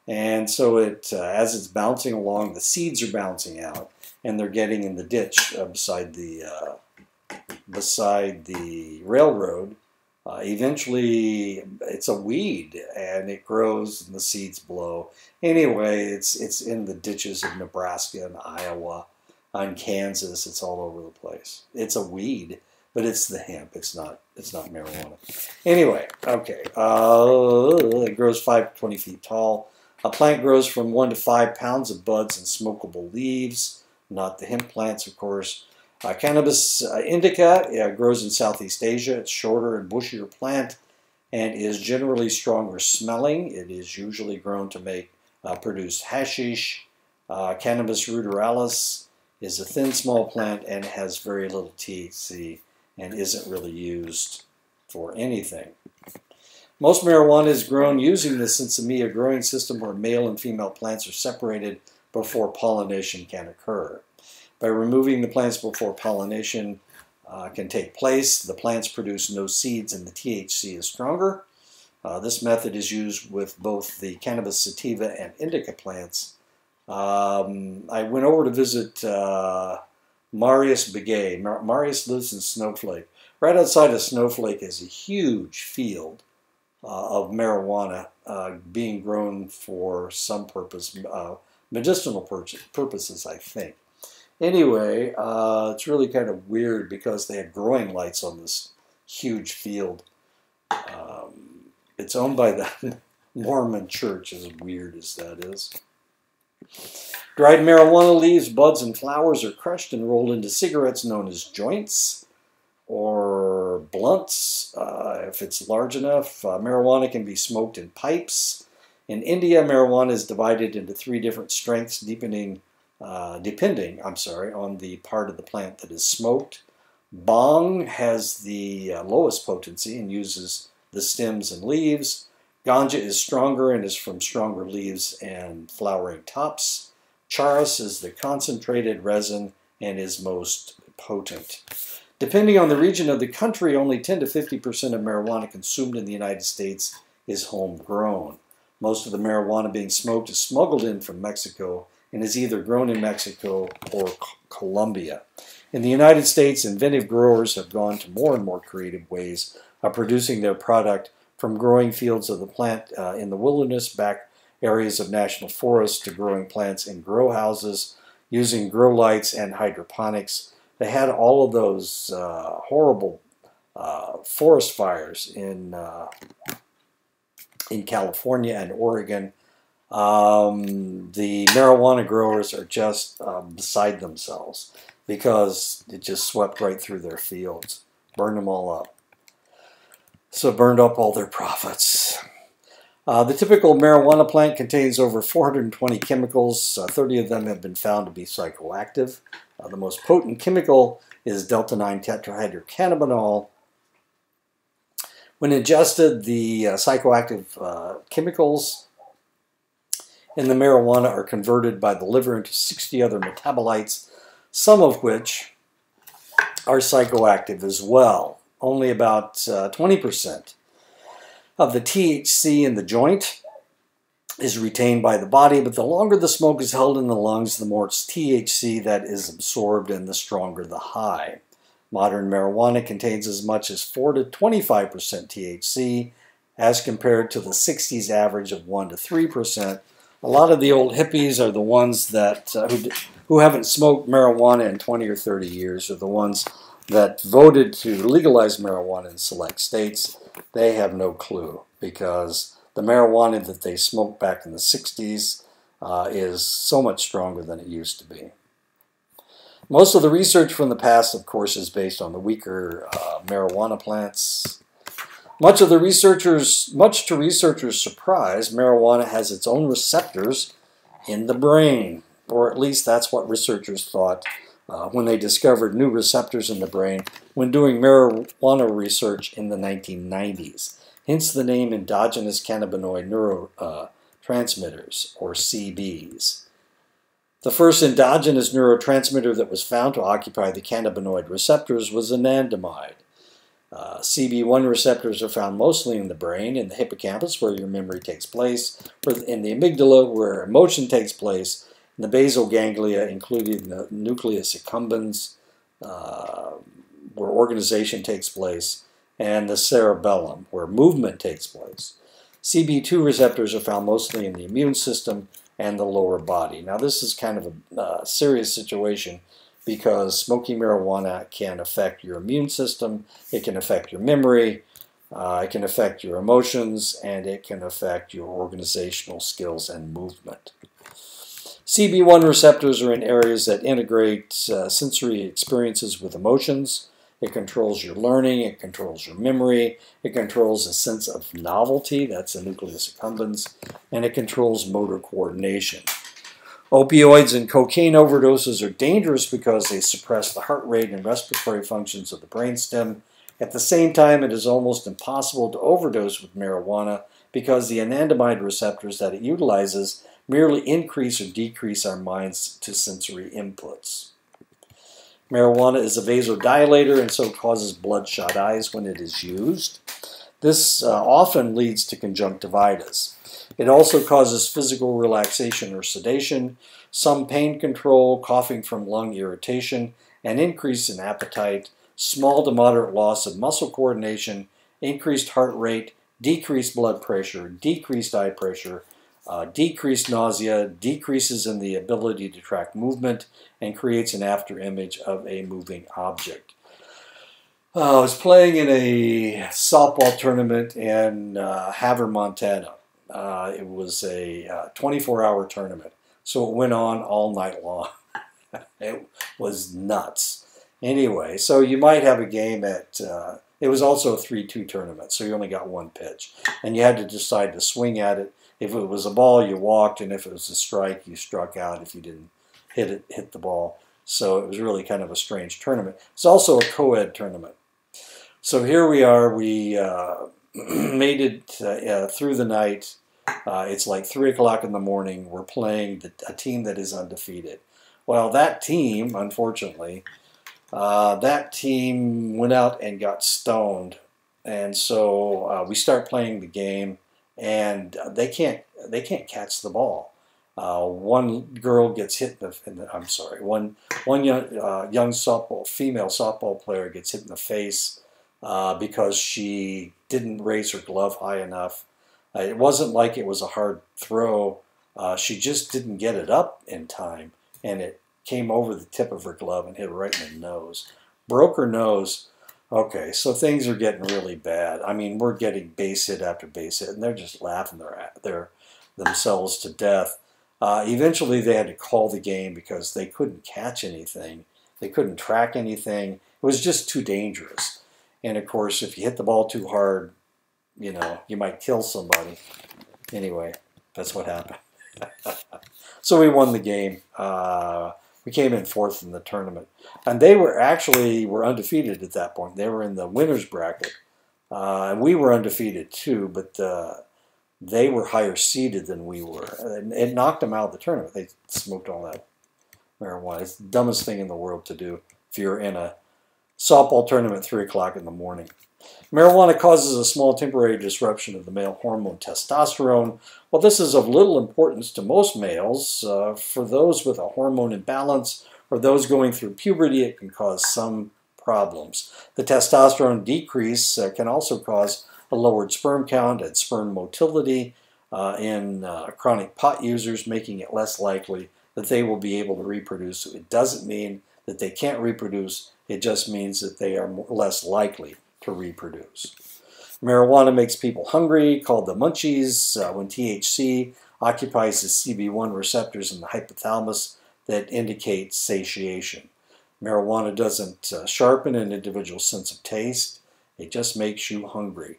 And so it, uh, as it's bouncing along, the seeds are bouncing out, and they're getting in the ditch uh, beside the uh, beside the railroad. Uh, eventually, it's a weed, and it grows, and the seeds blow. Anyway, it's it's in the ditches of Nebraska and Iowa on Kansas. It's all over the place. It's a weed, but it's the hemp. It's not. It's not marijuana. Anyway, okay. Uh, it grows five to twenty feet tall. A plant grows from one to five pounds of buds and smokable leaves. Not the hemp plants, of course. Uh, cannabis uh, indica uh, grows in Southeast Asia. It's shorter and bushier plant and is generally stronger smelling. It is usually grown to make uh, produce hashish, Uh, Cannabis ruderalis is a thin, small plant and has very little THC and isn't really used for anything. Most marijuana is grown using the sinsemilla growing system where male and female plants are separated before pollination can occur. By removing the plants before pollination uh, can take place, the plants produce no seeds and the THC is stronger. Uh, this method is used with both the cannabis sativa and indica plants. Um, I went over to visit uh, Marius Begay. Mar Marius lives in Snowflake. Right outside of Snowflake is a huge field uh, of marijuana uh, being grown for some purpose, uh, medicinal purposes, I think. Anyway, uh, it's really kind of weird because they had growing lights on this huge field. Um, it's owned by the Mormon church, as weird as that is. Dried marijuana leaves, buds, and flowers are crushed and rolled into cigarettes known as joints or blunts uh, if it's large enough. Uh, marijuana can be smoked in pipes. In India, marijuana is divided into three different strengths, deepening uh, depending, I'm sorry, on the part of the plant that is smoked. Bhang has the uh, lowest potency and uses the stems and leaves. Ganja is stronger and is from stronger leaves and flowering tops. Charas is the concentrated resin and is most potent. Depending on the region of the country, only 10 to 50% of marijuana consumed in the United States is homegrown. Most of the marijuana being smoked is smuggled in from Mexico and is either grown in Mexico or Colombia. In the United States, inventive growers have gone to more and more creative ways of producing their product from growing fields of the plant uh, in the wilderness back areas of national forests to growing plants in grow houses using grow lights and hydroponics. They had all of those uh, horrible uh, forest fires in uh, in California and Oregon um, the marijuana growers are just um, beside themselves because it just swept right through their fields, burned them all up. So burned up all their profits. Uh, the typical marijuana plant contains over 420 chemicals. Uh, 30 of them have been found to be psychoactive. Uh, the most potent chemical is delta-9 tetrahydrocannabinol. When ingested, the uh, psychoactive uh, chemicals in the marijuana are converted by the liver into 60 other metabolites, some of which are psychoactive as well. Only about 20% uh, of the THC in the joint is retained by the body, but the longer the smoke is held in the lungs, the more it's THC that is absorbed and the stronger the high. Modern marijuana contains as much as 4 to 25% THC as compared to the 60s average of 1 to 3% a lot of the old hippies are the ones that uh, who, who haven't smoked marijuana in 20 or 30 years, are the ones that voted to legalize marijuana in select states. They have no clue because the marijuana that they smoked back in the 60s uh, is so much stronger than it used to be. Most of the research from the past, of course, is based on the weaker uh, marijuana plants, much of the researchers, much to researchers' surprise, marijuana has its own receptors in the brain, or at least that's what researchers thought uh, when they discovered new receptors in the brain when doing marijuana research in the 1990s. Hence the name endogenous cannabinoid neurotransmitters, uh, or CBs. The first endogenous neurotransmitter that was found to occupy the cannabinoid receptors was anandamide. Uh, CB1 receptors are found mostly in the brain, in the hippocampus, where your memory takes place, in the amygdala, where emotion takes place, the basal ganglia, including the nucleus accumbens, uh, where organization takes place, and the cerebellum, where movement takes place. CB2 receptors are found mostly in the immune system and the lower body. Now, this is kind of a uh, serious situation because smoking marijuana can affect your immune system, it can affect your memory, uh, it can affect your emotions, and it can affect your organizational skills and movement. CB1 receptors are in areas that integrate uh, sensory experiences with emotions. It controls your learning, it controls your memory, it controls a sense of novelty, that's the nucleus accumbens, and it controls motor coordination. Opioids and cocaine overdoses are dangerous because they suppress the heart rate and respiratory functions of the brainstem. At the same time, it is almost impossible to overdose with marijuana because the anandamide receptors that it utilizes merely increase or decrease our minds to sensory inputs. Marijuana is a vasodilator and so causes bloodshot eyes when it is used. This uh, often leads to conjunctivitis. It also causes physical relaxation or sedation, some pain control, coughing from lung irritation, an increase in appetite, small to moderate loss of muscle coordination, increased heart rate, decreased blood pressure, decreased eye pressure, uh, decreased nausea, decreases in the ability to track movement, and creates an after image of a moving object. Uh, I was playing in a softball tournament in uh, Havre, Montana. Uh, it was a 24 uh, hour tournament, so it went on all night long. it was nuts. Anyway, so you might have a game at, uh, it was also a 3 2 tournament, so you only got one pitch. And you had to decide to swing at it if it was a ball, you walked, and if it was a strike, you struck out if you didn't hit it, hit the ball. So it was really kind of a strange tournament. It's also a co-ed tournament. So here we are. We uh, made it uh, through the night. Uh, it's like three o'clock in the morning. We're playing the, a team that is undefeated. Well, that team, unfortunately, uh, that team went out and got stoned, and so uh, we start playing the game and they can't they can't catch the ball. Uh, one girl gets hit in the, in the, I'm sorry, one one young uh, young softball female softball player gets hit in the face uh, because she didn't raise her glove high enough. Uh, it wasn't like it was a hard throw. Uh, she just didn't get it up in time, and it came over the tip of her glove and hit right in the nose. Broke her nose. Okay, so things are getting really bad. I mean, we're getting base hit after base hit, and they're just laughing their, their themselves to death. Uh, eventually, they had to call the game because they couldn't catch anything. They couldn't track anything. It was just too dangerous. And of course, if you hit the ball too hard, you know, you might kill somebody. Anyway, that's what happened. so we won the game. Uh, we came in fourth in the tournament, and they were actually were undefeated at that point. They were in the winners bracket, uh, and we were undefeated too. But uh, they were higher seeded than we were, and it knocked them out of the tournament. They smoked all that marijuana. It's the dumbest thing in the world to do if you're in a softball tournament at three o'clock in the morning. Marijuana causes a small temporary disruption of the male hormone testosterone. While this is of little importance to most males, uh, for those with a hormone imbalance or those going through puberty, it can cause some problems. The testosterone decrease uh, can also cause a lowered sperm count and sperm motility uh, in uh, chronic pot users, making it less likely that they will be able to reproduce. It doesn't mean that they can't reproduce, it just means that they are less likely to reproduce. Marijuana makes people hungry, called the munchies, uh, when THC occupies the CB1 receptors in the hypothalamus that indicate satiation. Marijuana doesn't uh, sharpen an individual's sense of taste, it just makes you hungry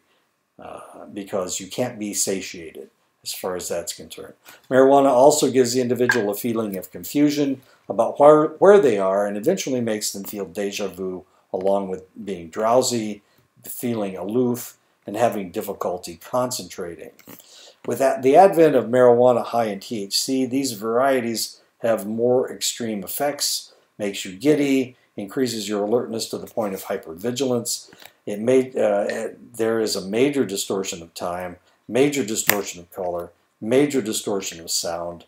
uh, because you can't be satiated as far as that's concerned. Marijuana also gives the individual a feeling of confusion about where, where they are and eventually makes them feel deja vu along with being drowsy, feeling aloof, and having difficulty concentrating. With the advent of marijuana high in THC, these varieties have more extreme effects, makes you giddy, increases your alertness to the point of hypervigilance. It may, uh, there is a major distortion of time, major distortion of color, major distortion of sound,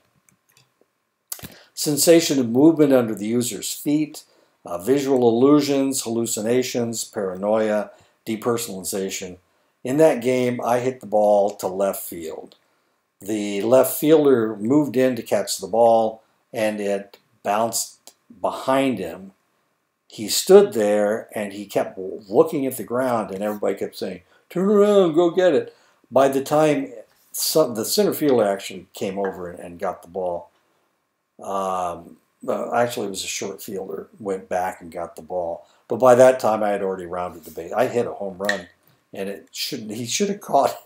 sensation of movement under the user's feet, uh, visual illusions, hallucinations, paranoia, depersonalization. In that game, I hit the ball to left field. The left fielder moved in to catch the ball, and it bounced behind him. He stood there and he kept looking at the ground, and everybody kept saying, Turn around, go get it. By the time some, the center fielder actually came over and, and got the ball, um, actually, it was a short fielder, went back and got the ball. But by that time, I had already rounded the base. I hit a home run, and it shouldn't. he should have caught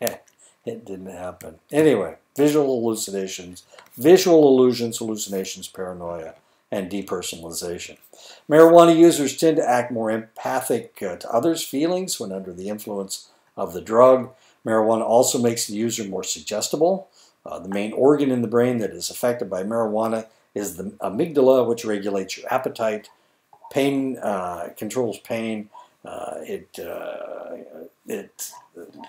it. it didn't happen. Anyway, visual hallucinations, visual illusions, hallucinations, paranoia, and depersonalization. Marijuana users tend to act more empathic uh, to others' feelings when under the influence of the drug. Marijuana also makes the user more suggestible. Uh, the main organ in the brain that is affected by marijuana is the amygdala, which regulates your appetite. Pain uh, controls pain. Uh, it uh, it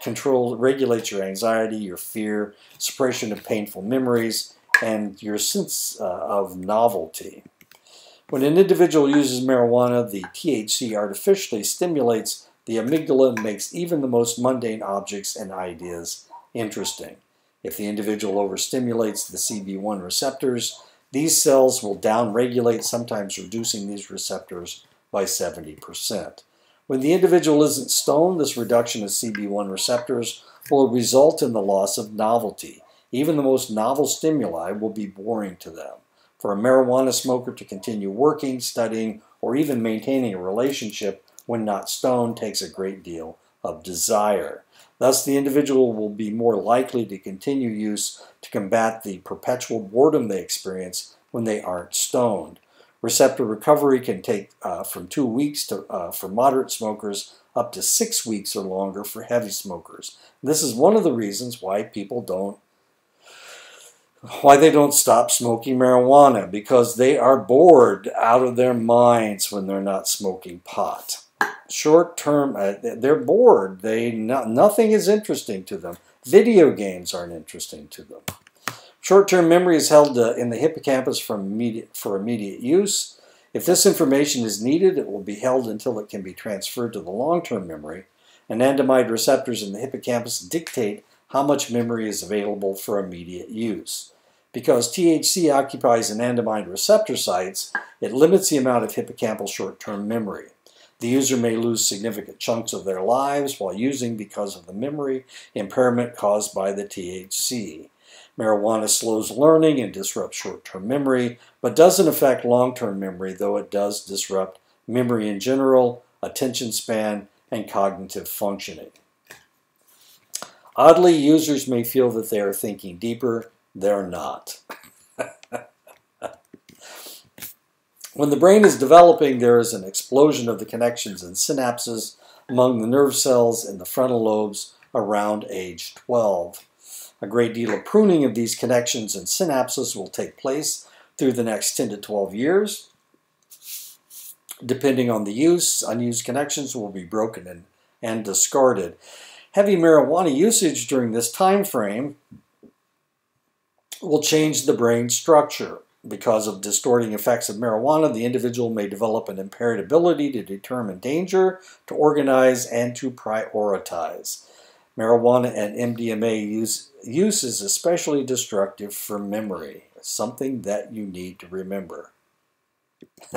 controls regulates your anxiety, your fear, suppression of painful memories, and your sense uh, of novelty. When an individual uses marijuana, the THC artificially stimulates the amygdala and makes even the most mundane objects and ideas interesting. If the individual overstimulates the CB1 receptors, these cells will downregulate, sometimes reducing these receptors by 70%. When the individual isn't stoned, this reduction of CB1 receptors will result in the loss of novelty. Even the most novel stimuli will be boring to them. For a marijuana smoker to continue working, studying, or even maintaining a relationship when not stoned takes a great deal of desire. Thus, the individual will be more likely to continue use to combat the perpetual boredom they experience when they aren't stoned. Receptor recovery can take uh, from two weeks to, uh, for moderate smokers up to six weeks or longer for heavy smokers. This is one of the reasons why people don't why they don't stop smoking marijuana because they are bored out of their minds when they're not smoking pot. Short term, uh, they're bored. They no, nothing is interesting to them. Video games aren't interesting to them. Short-term memory is held uh, in the hippocampus immediate, for immediate use. If this information is needed, it will be held until it can be transferred to the long-term memory. Anandamide receptors in the hippocampus dictate how much memory is available for immediate use. Because THC occupies anandamide receptor sites, it limits the amount of hippocampal short-term memory. The user may lose significant chunks of their lives while using because of the memory impairment caused by the THC. Marijuana slows learning and disrupts short-term memory, but doesn't affect long-term memory, though it does disrupt memory in general, attention span, and cognitive functioning. Oddly, users may feel that they are thinking deeper. They're not. when the brain is developing, there is an explosion of the connections and synapses among the nerve cells in the frontal lobes around age 12. A great deal of pruning of these connections and synapses will take place through the next 10 to 12 years. Depending on the use, unused connections will be broken and, and discarded. Heavy marijuana usage during this time frame will change the brain structure. Because of distorting effects of marijuana, the individual may develop an impaired ability to determine danger, to organize, and to prioritize. Marijuana and MDMA use, use is especially destructive for memory, something that you need to remember.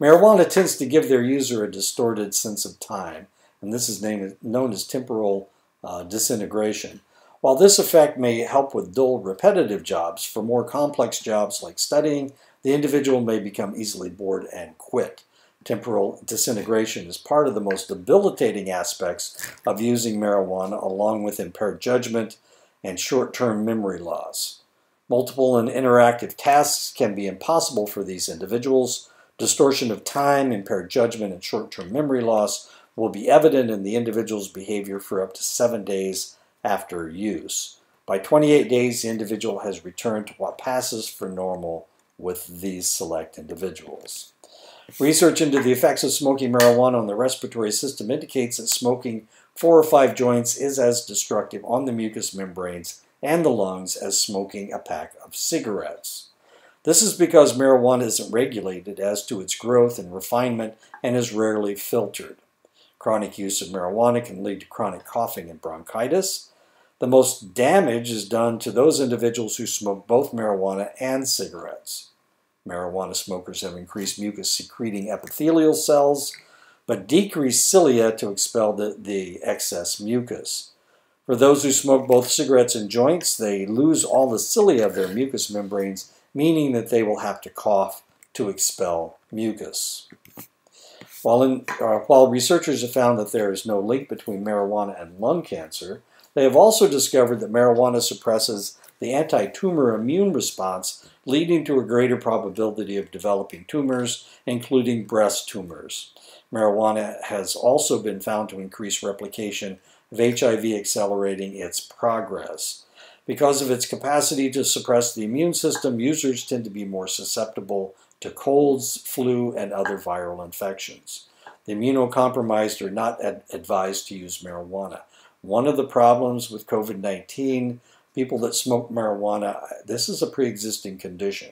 Marijuana tends to give their user a distorted sense of time, and this is named, known as temporal uh, disintegration. While this effect may help with dull, repetitive jobs, for more complex jobs like studying, the individual may become easily bored and quit temporal disintegration is part of the most debilitating aspects of using marijuana along with impaired judgment and short-term memory loss. Multiple and interactive tasks can be impossible for these individuals. Distortion of time, impaired judgment, and short-term memory loss will be evident in the individual's behavior for up to seven days after use. By 28 days, the individual has returned to what passes for normal with these select individuals. Research into the effects of smoking marijuana on the respiratory system indicates that smoking four or five joints is as destructive on the mucous membranes and the lungs as smoking a pack of cigarettes. This is because marijuana isn't regulated as to its growth and refinement and is rarely filtered. Chronic use of marijuana can lead to chronic coughing and bronchitis. The most damage is done to those individuals who smoke both marijuana and cigarettes. Marijuana smokers have increased mucus secreting epithelial cells, but decreased cilia to expel the, the excess mucus. For those who smoke both cigarettes and joints, they lose all the cilia of their mucous membranes, meaning that they will have to cough to expel mucus. While, in, uh, while researchers have found that there is no link between marijuana and lung cancer, They have also discovered that marijuana suppresses the anti-tumor immune response, leading to a greater probability of developing tumors, including breast tumors. Marijuana has also been found to increase replication of HIV, accelerating its progress. Because of its capacity to suppress the immune system, users tend to be more susceptible to colds, flu, and other viral infections. The immunocompromised are not ad advised to use marijuana. One of the problems with COVID 19, people that smoke marijuana, this is a pre existing condition.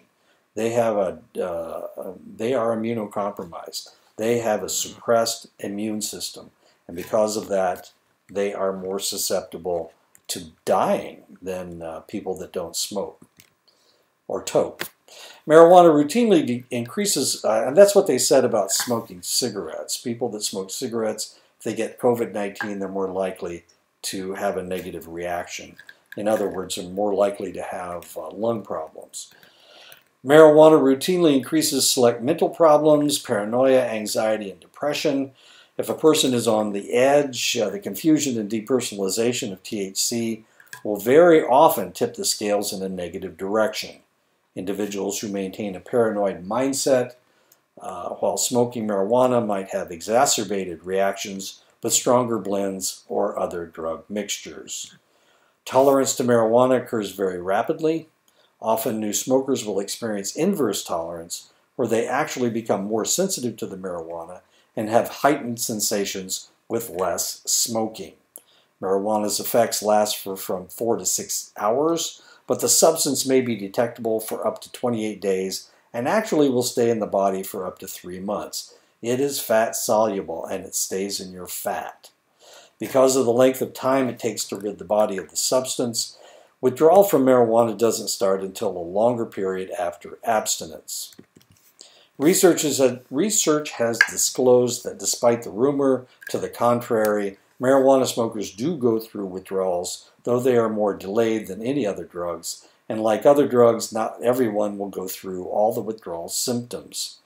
They, have a, uh, they are immunocompromised. They have a suppressed immune system. And because of that, they are more susceptible to dying than uh, people that don't smoke or toke. Marijuana routinely increases, uh, and that's what they said about smoking cigarettes. People that smoke cigarettes, if they get COVID 19, they're more likely to have a negative reaction. In other words, are more likely to have uh, lung problems. Marijuana routinely increases select mental problems, paranoia, anxiety, and depression. If a person is on the edge, uh, the confusion and depersonalization of THC will very often tip the scales in a negative direction. Individuals who maintain a paranoid mindset uh, while smoking marijuana might have exacerbated reactions with stronger blends or other drug mixtures. Tolerance to marijuana occurs very rapidly. Often new smokers will experience inverse tolerance, where they actually become more sensitive to the marijuana and have heightened sensations with less smoking. Marijuana's effects last for from four to six hours, but the substance may be detectable for up to 28 days and actually will stay in the body for up to three months. It is fat soluble and it stays in your fat. Because of the length of time it takes to rid the body of the substance, withdrawal from marijuana doesn't start until a longer period after abstinence. Research has disclosed that despite the rumor to the contrary, marijuana smokers do go through withdrawals, though they are more delayed than any other drugs. And like other drugs, not everyone will go through all the withdrawal symptoms.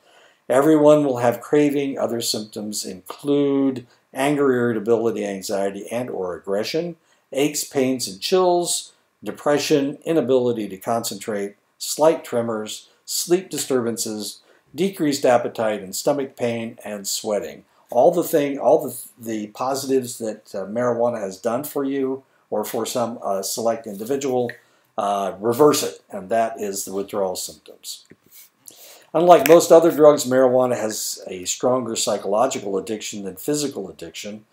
Everyone will have craving. Other symptoms include anger, irritability, anxiety, and or aggression, aches, pains, and chills, depression, inability to concentrate, slight tremors, sleep disturbances, decreased appetite and stomach pain and sweating. All the thing, all the, the positives that uh, marijuana has done for you or for some uh, select individual, uh, reverse it, and that is the withdrawal symptoms. Unlike most other drugs, marijuana has a stronger psychological addiction than physical addiction.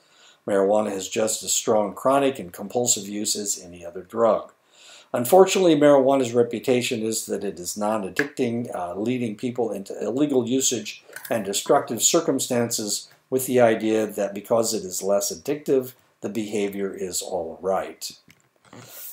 Marijuana has just as strong chronic and compulsive use as any other drug. Unfortunately, marijuana's reputation is that it is non-addicting, uh, leading people into illegal usage and destructive circumstances with the idea that because it is less addictive, the behavior is all right.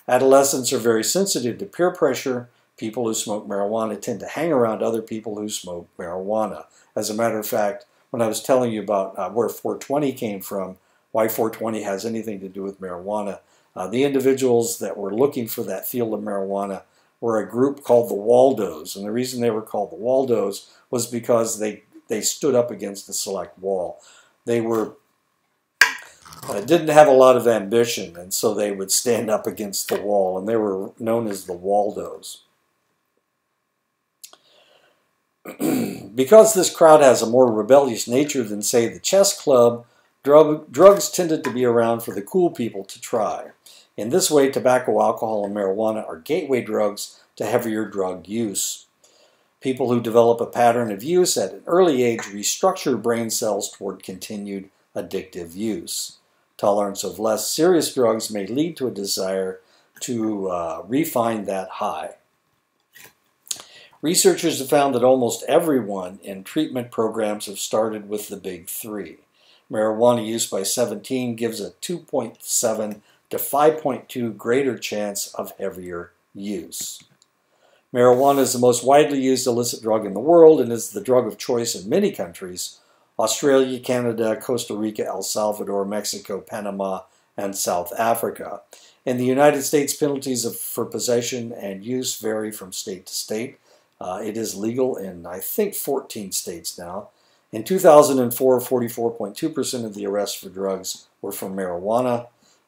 Adolescents are very sensitive to peer pressure. People who smoke marijuana tend to hang around other people who smoke marijuana. As a matter of fact, when I was telling you about uh, where 420 came from, why 420 has anything to do with marijuana, uh, the individuals that were looking for that field of marijuana were a group called the Waldos, and the reason they were called the Waldos was because they they stood up against the select wall. They were uh, didn't have a lot of ambition, and so they would stand up against the wall, and they were known as the Waldos. because this crowd has a more rebellious nature than, say, the chess club, drug, drugs tended to be around for the cool people to try. In this way, tobacco, alcohol, and marijuana are gateway drugs to heavier drug use. People who develop a pattern of use at an early age restructure brain cells toward continued addictive use. Tolerance of less serious drugs may lead to a desire to uh, refine that high. Researchers have found that almost everyone in treatment programs have started with the big three. Marijuana use by 17 gives a 2.7 to 5.2 greater chance of heavier use. Marijuana is the most widely used illicit drug in the world and is the drug of choice in many countries Australia, Canada, Costa Rica, El Salvador, Mexico, Panama, and South Africa. In the United States, penalties for possession and use vary from state to state. Uh, it is legal in, I think, 14 states now. In 2004, 44.2% of the arrests for drugs were for marijuana.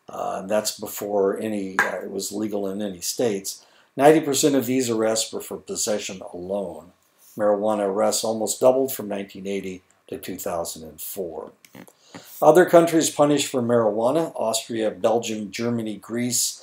Uh, that's before any uh, it was legal in any states. 90% of these arrests were for possession alone. Marijuana arrests almost doubled from 1980 to 2004. Other countries punished for marijuana Austria, Belgium, Germany, Greece,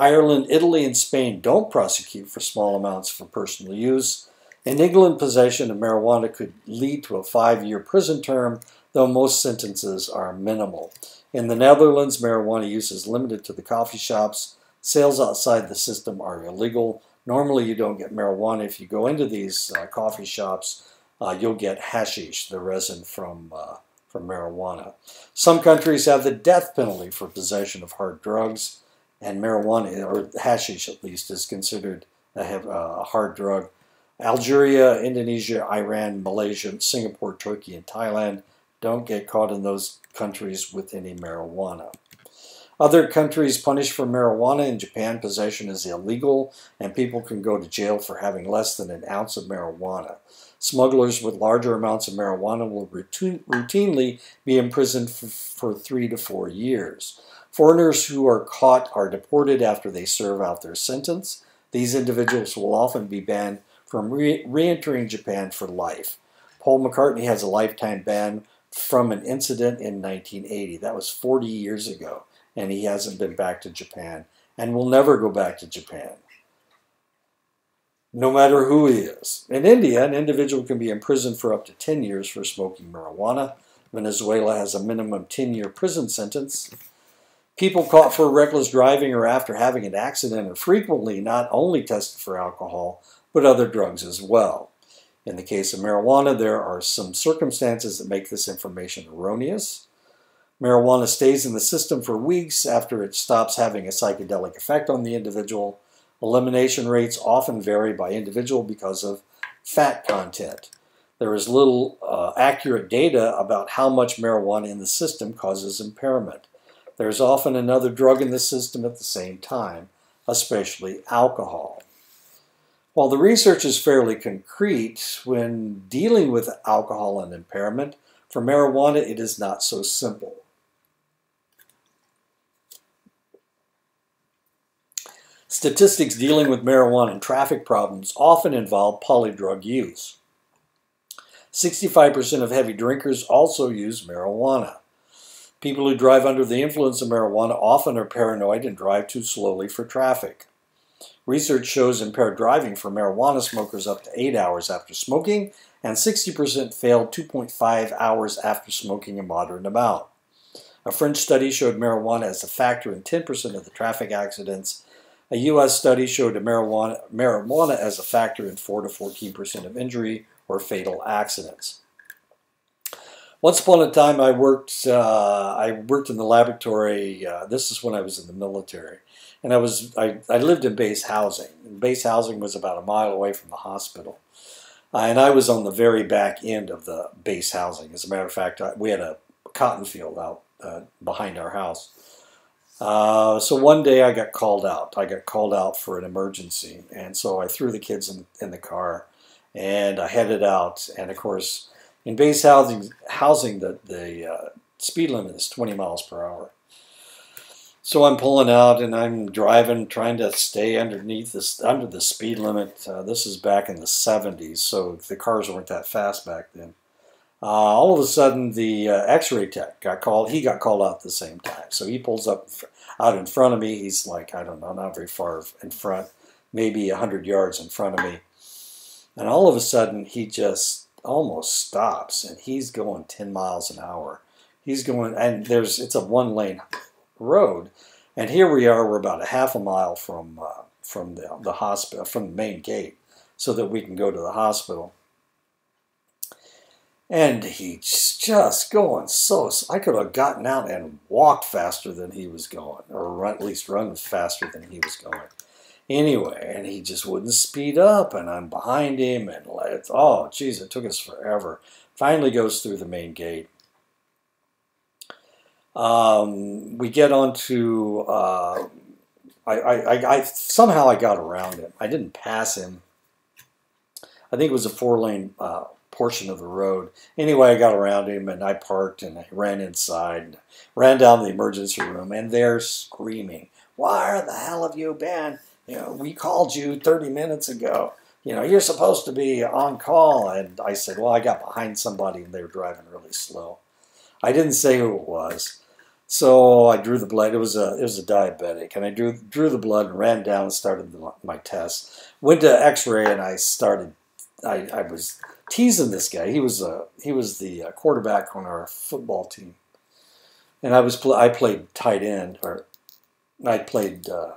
Ireland, Italy, and Spain don't prosecute for small amounts for personal use. In England, possession of marijuana could lead to a five year prison term, though most sentences are minimal. In the Netherlands, marijuana use is limited to the coffee shops. Sales outside the system are illegal. Normally, you don't get marijuana. If you go into these uh, coffee shops, uh, you'll get hashish, the resin from, uh, from marijuana. Some countries have the death penalty for possession of hard drugs, and marijuana, or hashish at least, is considered a, a hard drug. Algeria, Indonesia, Iran, Malaysia, Singapore, Turkey, and Thailand don't get caught in those countries with any marijuana. Other countries punish for marijuana. In Japan, possession is illegal, and people can go to jail for having less than an ounce of marijuana. Smugglers with larger amounts of marijuana will routinely be imprisoned for three to four years. Foreigners who are caught are deported after they serve out their sentence. These individuals will often be banned from re entering Japan for life. Paul McCartney has a lifetime ban from an incident in 1980. That was 40 years ago and he hasn't been back to Japan and will never go back to Japan. No matter who he is. In India, an individual can be imprisoned for up to 10 years for smoking marijuana. Venezuela has a minimum 10 year prison sentence. People caught for reckless driving or after having an accident are frequently not only tested for alcohol, but other drugs as well. In the case of marijuana, there are some circumstances that make this information erroneous. Marijuana stays in the system for weeks after it stops having a psychedelic effect on the individual. Elimination rates often vary by individual because of fat content. There is little uh, accurate data about how much marijuana in the system causes impairment. There is often another drug in the system at the same time, especially alcohol. While the research is fairly concrete, when dealing with alcohol and impairment, for marijuana it is not so simple. Statistics dealing with marijuana and traffic problems often involve polydrug use. 65% of heavy drinkers also use marijuana. People who drive under the influence of marijuana often are paranoid and drive too slowly for traffic. Research shows impaired driving for marijuana smokers up to 8 hours after smoking, and 60% failed 2.5 hours after smoking a moderate amount. A French study showed marijuana as a factor in 10% of the traffic accidents a U.S. study showed marijuana, marijuana as a factor in 4 to 14% of injury or fatal accidents. Once upon a time, I worked. Uh, I worked in the laboratory. Uh, this is when I was in the military, and I was. I, I lived in base housing. And base housing was about a mile away from the hospital, uh, and I was on the very back end of the base housing. As a matter of fact, I, we had a cotton field out uh, behind our house, uh, so one day I got called out. I got called out for an emergency, and so I threw the kids in, in the car, and I headed out. And of course, in base housing, housing the the uh, speed limit is 20 miles per hour. So I'm pulling out and I'm driving, trying to stay underneath this under the speed limit. Uh, this is back in the 70s, so the cars weren't that fast back then. Uh, all of a sudden, the uh, X-ray tech got called. He got called out at the same time. So he pulls up out in front of me. He's like, I don't know, not very far in front, maybe 100 yards in front of me. And all of a sudden, he just almost stops, and he's going 10 miles an hour. He's going, and there's it's a one-lane road, and here we are. We're about a half a mile from uh, from the the hospital, from the main gate, so that we can go to the hospital and he's just going so. I could have gotten out and walked faster than he was going, or at least run faster than he was going. Anyway, and he just wouldn't speed up, and I'm behind him, and it's, oh, geez, it took us forever. Finally goes through the main gate. Um, we get onto, uh, I, I, I, somehow I got around him. I didn't pass him. I think it was a four lane uh, portion of the road. Anyway, I got around him and I parked and I ran inside, ran down the emergency room, and they're screaming, "Where the hell have you been? You know, we called you 30 minutes ago. You know, you're supposed to be on call." And I said, "Well, I got behind somebody and they were driving really slow." I didn't say who it was. So I drew the blood. It was a it was a diabetic, and I drew drew the blood and ran down and started the, my test. Went to X-ray and I started. I, I was teasing this guy. He was a he was the uh, quarterback on our football team, and I was I played tight end or I played uh,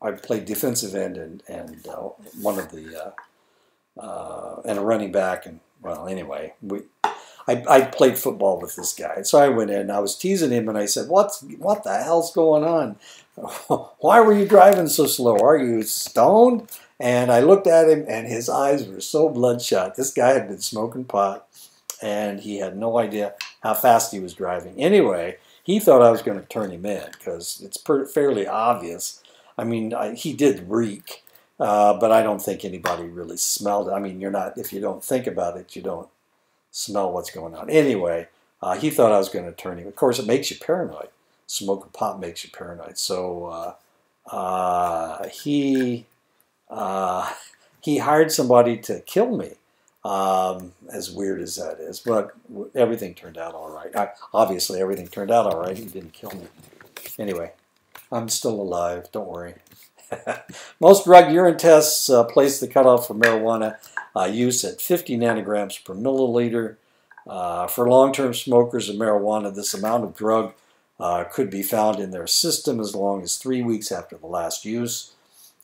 I played defensive end and and uh, one of the uh, uh, and a running back and well anyway we I, I played football with this guy. So I went in, and I was teasing him, and I said, What's, What the hell's going on? Why were you driving so slow? Are you stoned? And I looked at him, and his eyes were so bloodshot. This guy had been smoking pot, and he had no idea how fast he was driving. Anyway, he thought I was going to turn him in because it's fairly obvious. I mean, I, he did reek, uh, but I don't think anybody really smelled it. I mean, you're not, if you don't think about it, you don't smell what's going on. Anyway, uh, he thought I was going to turn him. Of course, it makes you paranoid. Smoking pot makes you paranoid. So uh, uh, he uh, he hired somebody to kill me. Um, as weird as that is, but everything turned out all right. I, obviously, everything turned out all right. He didn't kill me. Anyway, I'm still alive. Don't worry. Most drug urine tests uh, place the cutoff for marijuana uh, use at 50 nanograms per milliliter. Uh, for long-term smokers of marijuana, this amount of drug uh, could be found in their system as long as three weeks after the last use.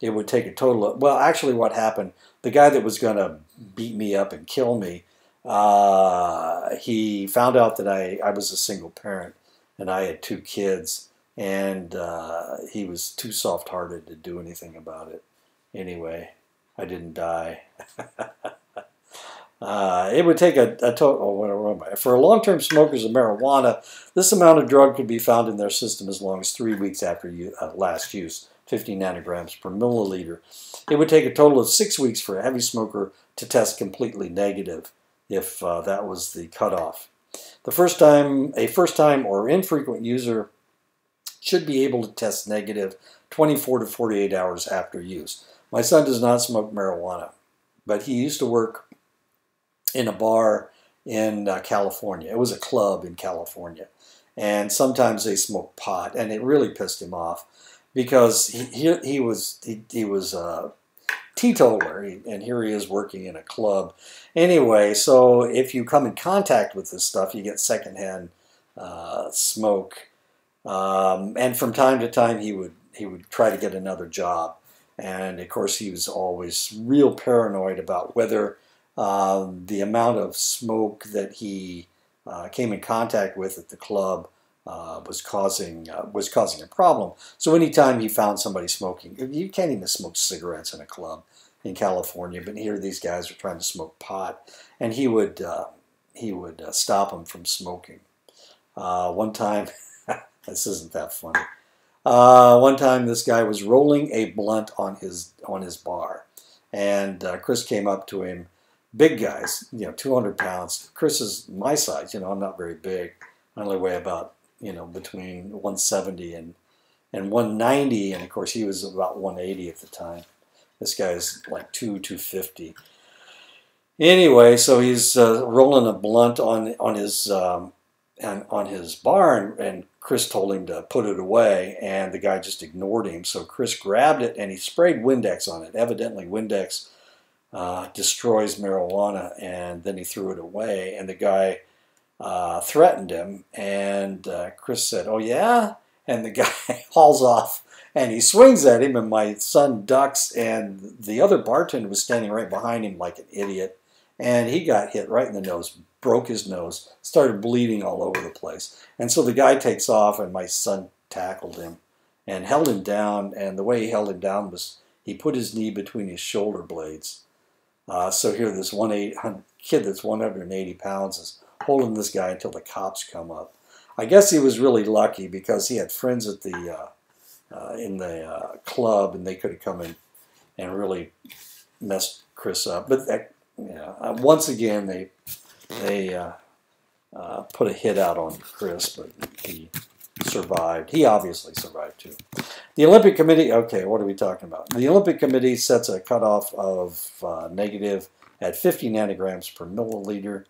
It would take a total of, well, actually what happened, the guy that was going to beat me up and kill me, uh, he found out that I, I was a single parent and I had two kids and uh, he was too soft-hearted to do anything about it. Anyway, I didn't die. uh, it would take a, a total, oh, for long-term smokers of marijuana, this amount of drug could be found in their system as long as three weeks after you, uh, last use, 50 nanograms per milliliter. It would take a total of six weeks for a heavy smoker to test completely negative if uh, that was the cutoff. The first time, a first-time or infrequent user should be able to test negative 24 to 48 hours after use. My son does not smoke marijuana, but he used to work in a bar in uh, California. It was a club in California. And sometimes they smoked pot, and it really pissed him off because he, he, he was he, he was a teetotaler, and here he is working in a club. Anyway, so if you come in contact with this stuff, you get secondhand uh, smoke. Um, and from time to time, he would he would try to get another job. And of course, he was always real paranoid about whether uh, the amount of smoke that he uh, came in contact with at the club uh, was causing uh, was causing a problem. So anytime he found somebody smoking, you can't even smoke cigarettes in a club in California, but here these guys are trying to smoke pot, and he would uh, he would uh, stop them from smoking. one time, this isn't that funny. Uh, one time, this guy was rolling a blunt on his on his bar, and uh, Chris came up to him. Big guys, you know, 200 pounds. Chris is my size. You know, I'm not very big. I only weigh about you know between 170 and and 190, and of course he was about 180 at the time. This guy's like two 250. Anyway, so he's uh, rolling a blunt on on his um, on, on his bar, and, and Chris told him to put it away, and the guy just ignored him. So Chris grabbed it and he sprayed Windex on it. Evidently, Windex uh, destroys marijuana, and then he threw it away. And the guy uh, threatened him, and uh, Chris said, "Oh yeah," and the guy hauls off. And he swings at him, and my son ducks, and the other bartender was standing right behind him like an idiot. And he got hit right in the nose, broke his nose, started bleeding all over the place. And so the guy takes off, and my son tackled him and held him down. And the way he held him down was he put his knee between his shoulder blades. Uh, so here, this one eight, kid that's 180 pounds is holding this guy until the cops come up. I guess he was really lucky because he had friends at the uh, uh, in the uh, club, and they could have come in and really messed Chris up. But that, yeah, uh, once again they they uh, uh, put a hit out on Chris, but he survived. He obviously survived too. The Olympic Committee. Okay, what are we talking about? The Olympic Committee sets a cutoff of uh, negative at 50 nanograms per milliliter.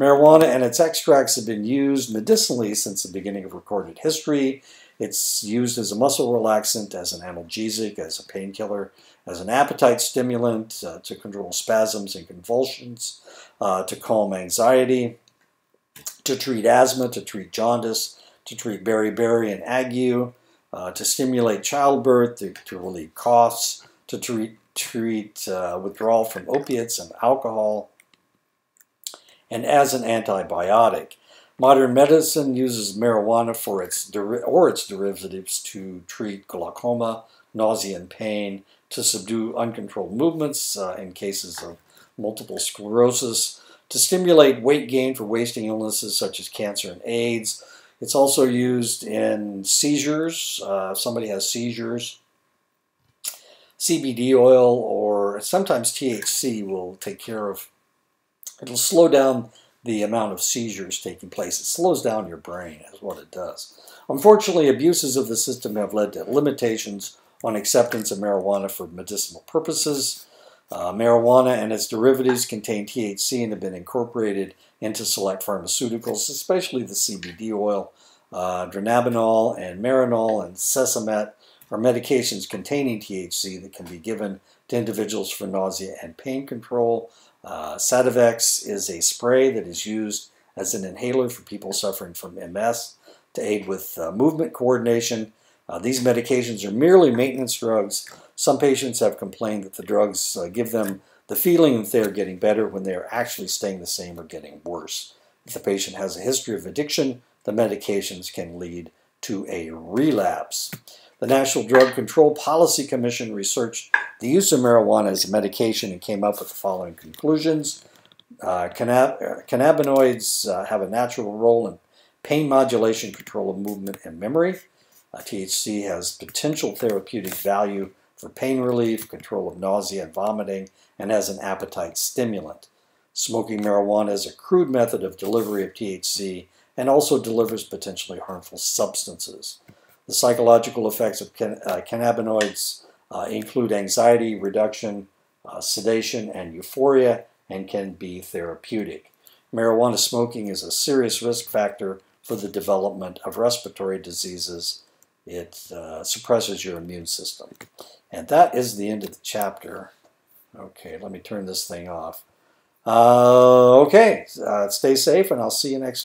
Marijuana and its extracts have been used medicinally since the beginning of recorded history. It's used as a muscle relaxant, as an analgesic, as a painkiller, as an appetite stimulant, uh, to control spasms and convulsions, uh, to calm anxiety, to treat asthma, to treat jaundice, to treat beriberi and ague, uh, to stimulate childbirth, to, to relieve coughs, to treat, treat uh, withdrawal from opiates and alcohol, and as an antibiotic. Modern medicine uses marijuana for its or its derivatives to treat glaucoma, nausea, and pain, to subdue uncontrolled movements uh, in cases of multiple sclerosis, to stimulate weight gain for wasting illnesses such as cancer and AIDS. It's also used in seizures. Uh, somebody has seizures. CBD oil or sometimes THC will take care of, it'll slow down the amount of seizures taking place. It slows down your brain, is what it does. Unfortunately, abuses of the system have led to limitations on acceptance of marijuana for medicinal purposes. Uh, marijuana and its derivatives contain THC and have been incorporated into select pharmaceuticals, especially the CBD oil. Uh, dronabinol and marinol and Cesamet are medications containing THC that can be given to individuals for nausea and pain control. Uh, Sativex is a spray that is used as an inhaler for people suffering from MS to aid with uh, movement coordination. Uh, these medications are merely maintenance drugs. Some patients have complained that the drugs uh, give them the feeling that they are getting better when they are actually staying the same or getting worse. If the patient has a history of addiction, the medications can lead to a relapse. The National Drug Control Policy Commission researched the use of marijuana as a medication and came up with the following conclusions. Uh, cannabinoids uh, have a natural role in pain modulation, control of movement, and memory. Uh, THC has potential therapeutic value for pain relief, control of nausea and vomiting, and as an appetite stimulant. Smoking marijuana is a crude method of delivery of THC and also delivers potentially harmful substances. The psychological effects of can, uh, cannabinoids uh, include anxiety reduction, uh, sedation, and euphoria, and can be therapeutic. Marijuana smoking is a serious risk factor for the development of respiratory diseases. It uh, suppresses your immune system. And that is the end of the chapter. Okay, let me turn this thing off. Uh, okay, uh, stay safe, and I'll see you next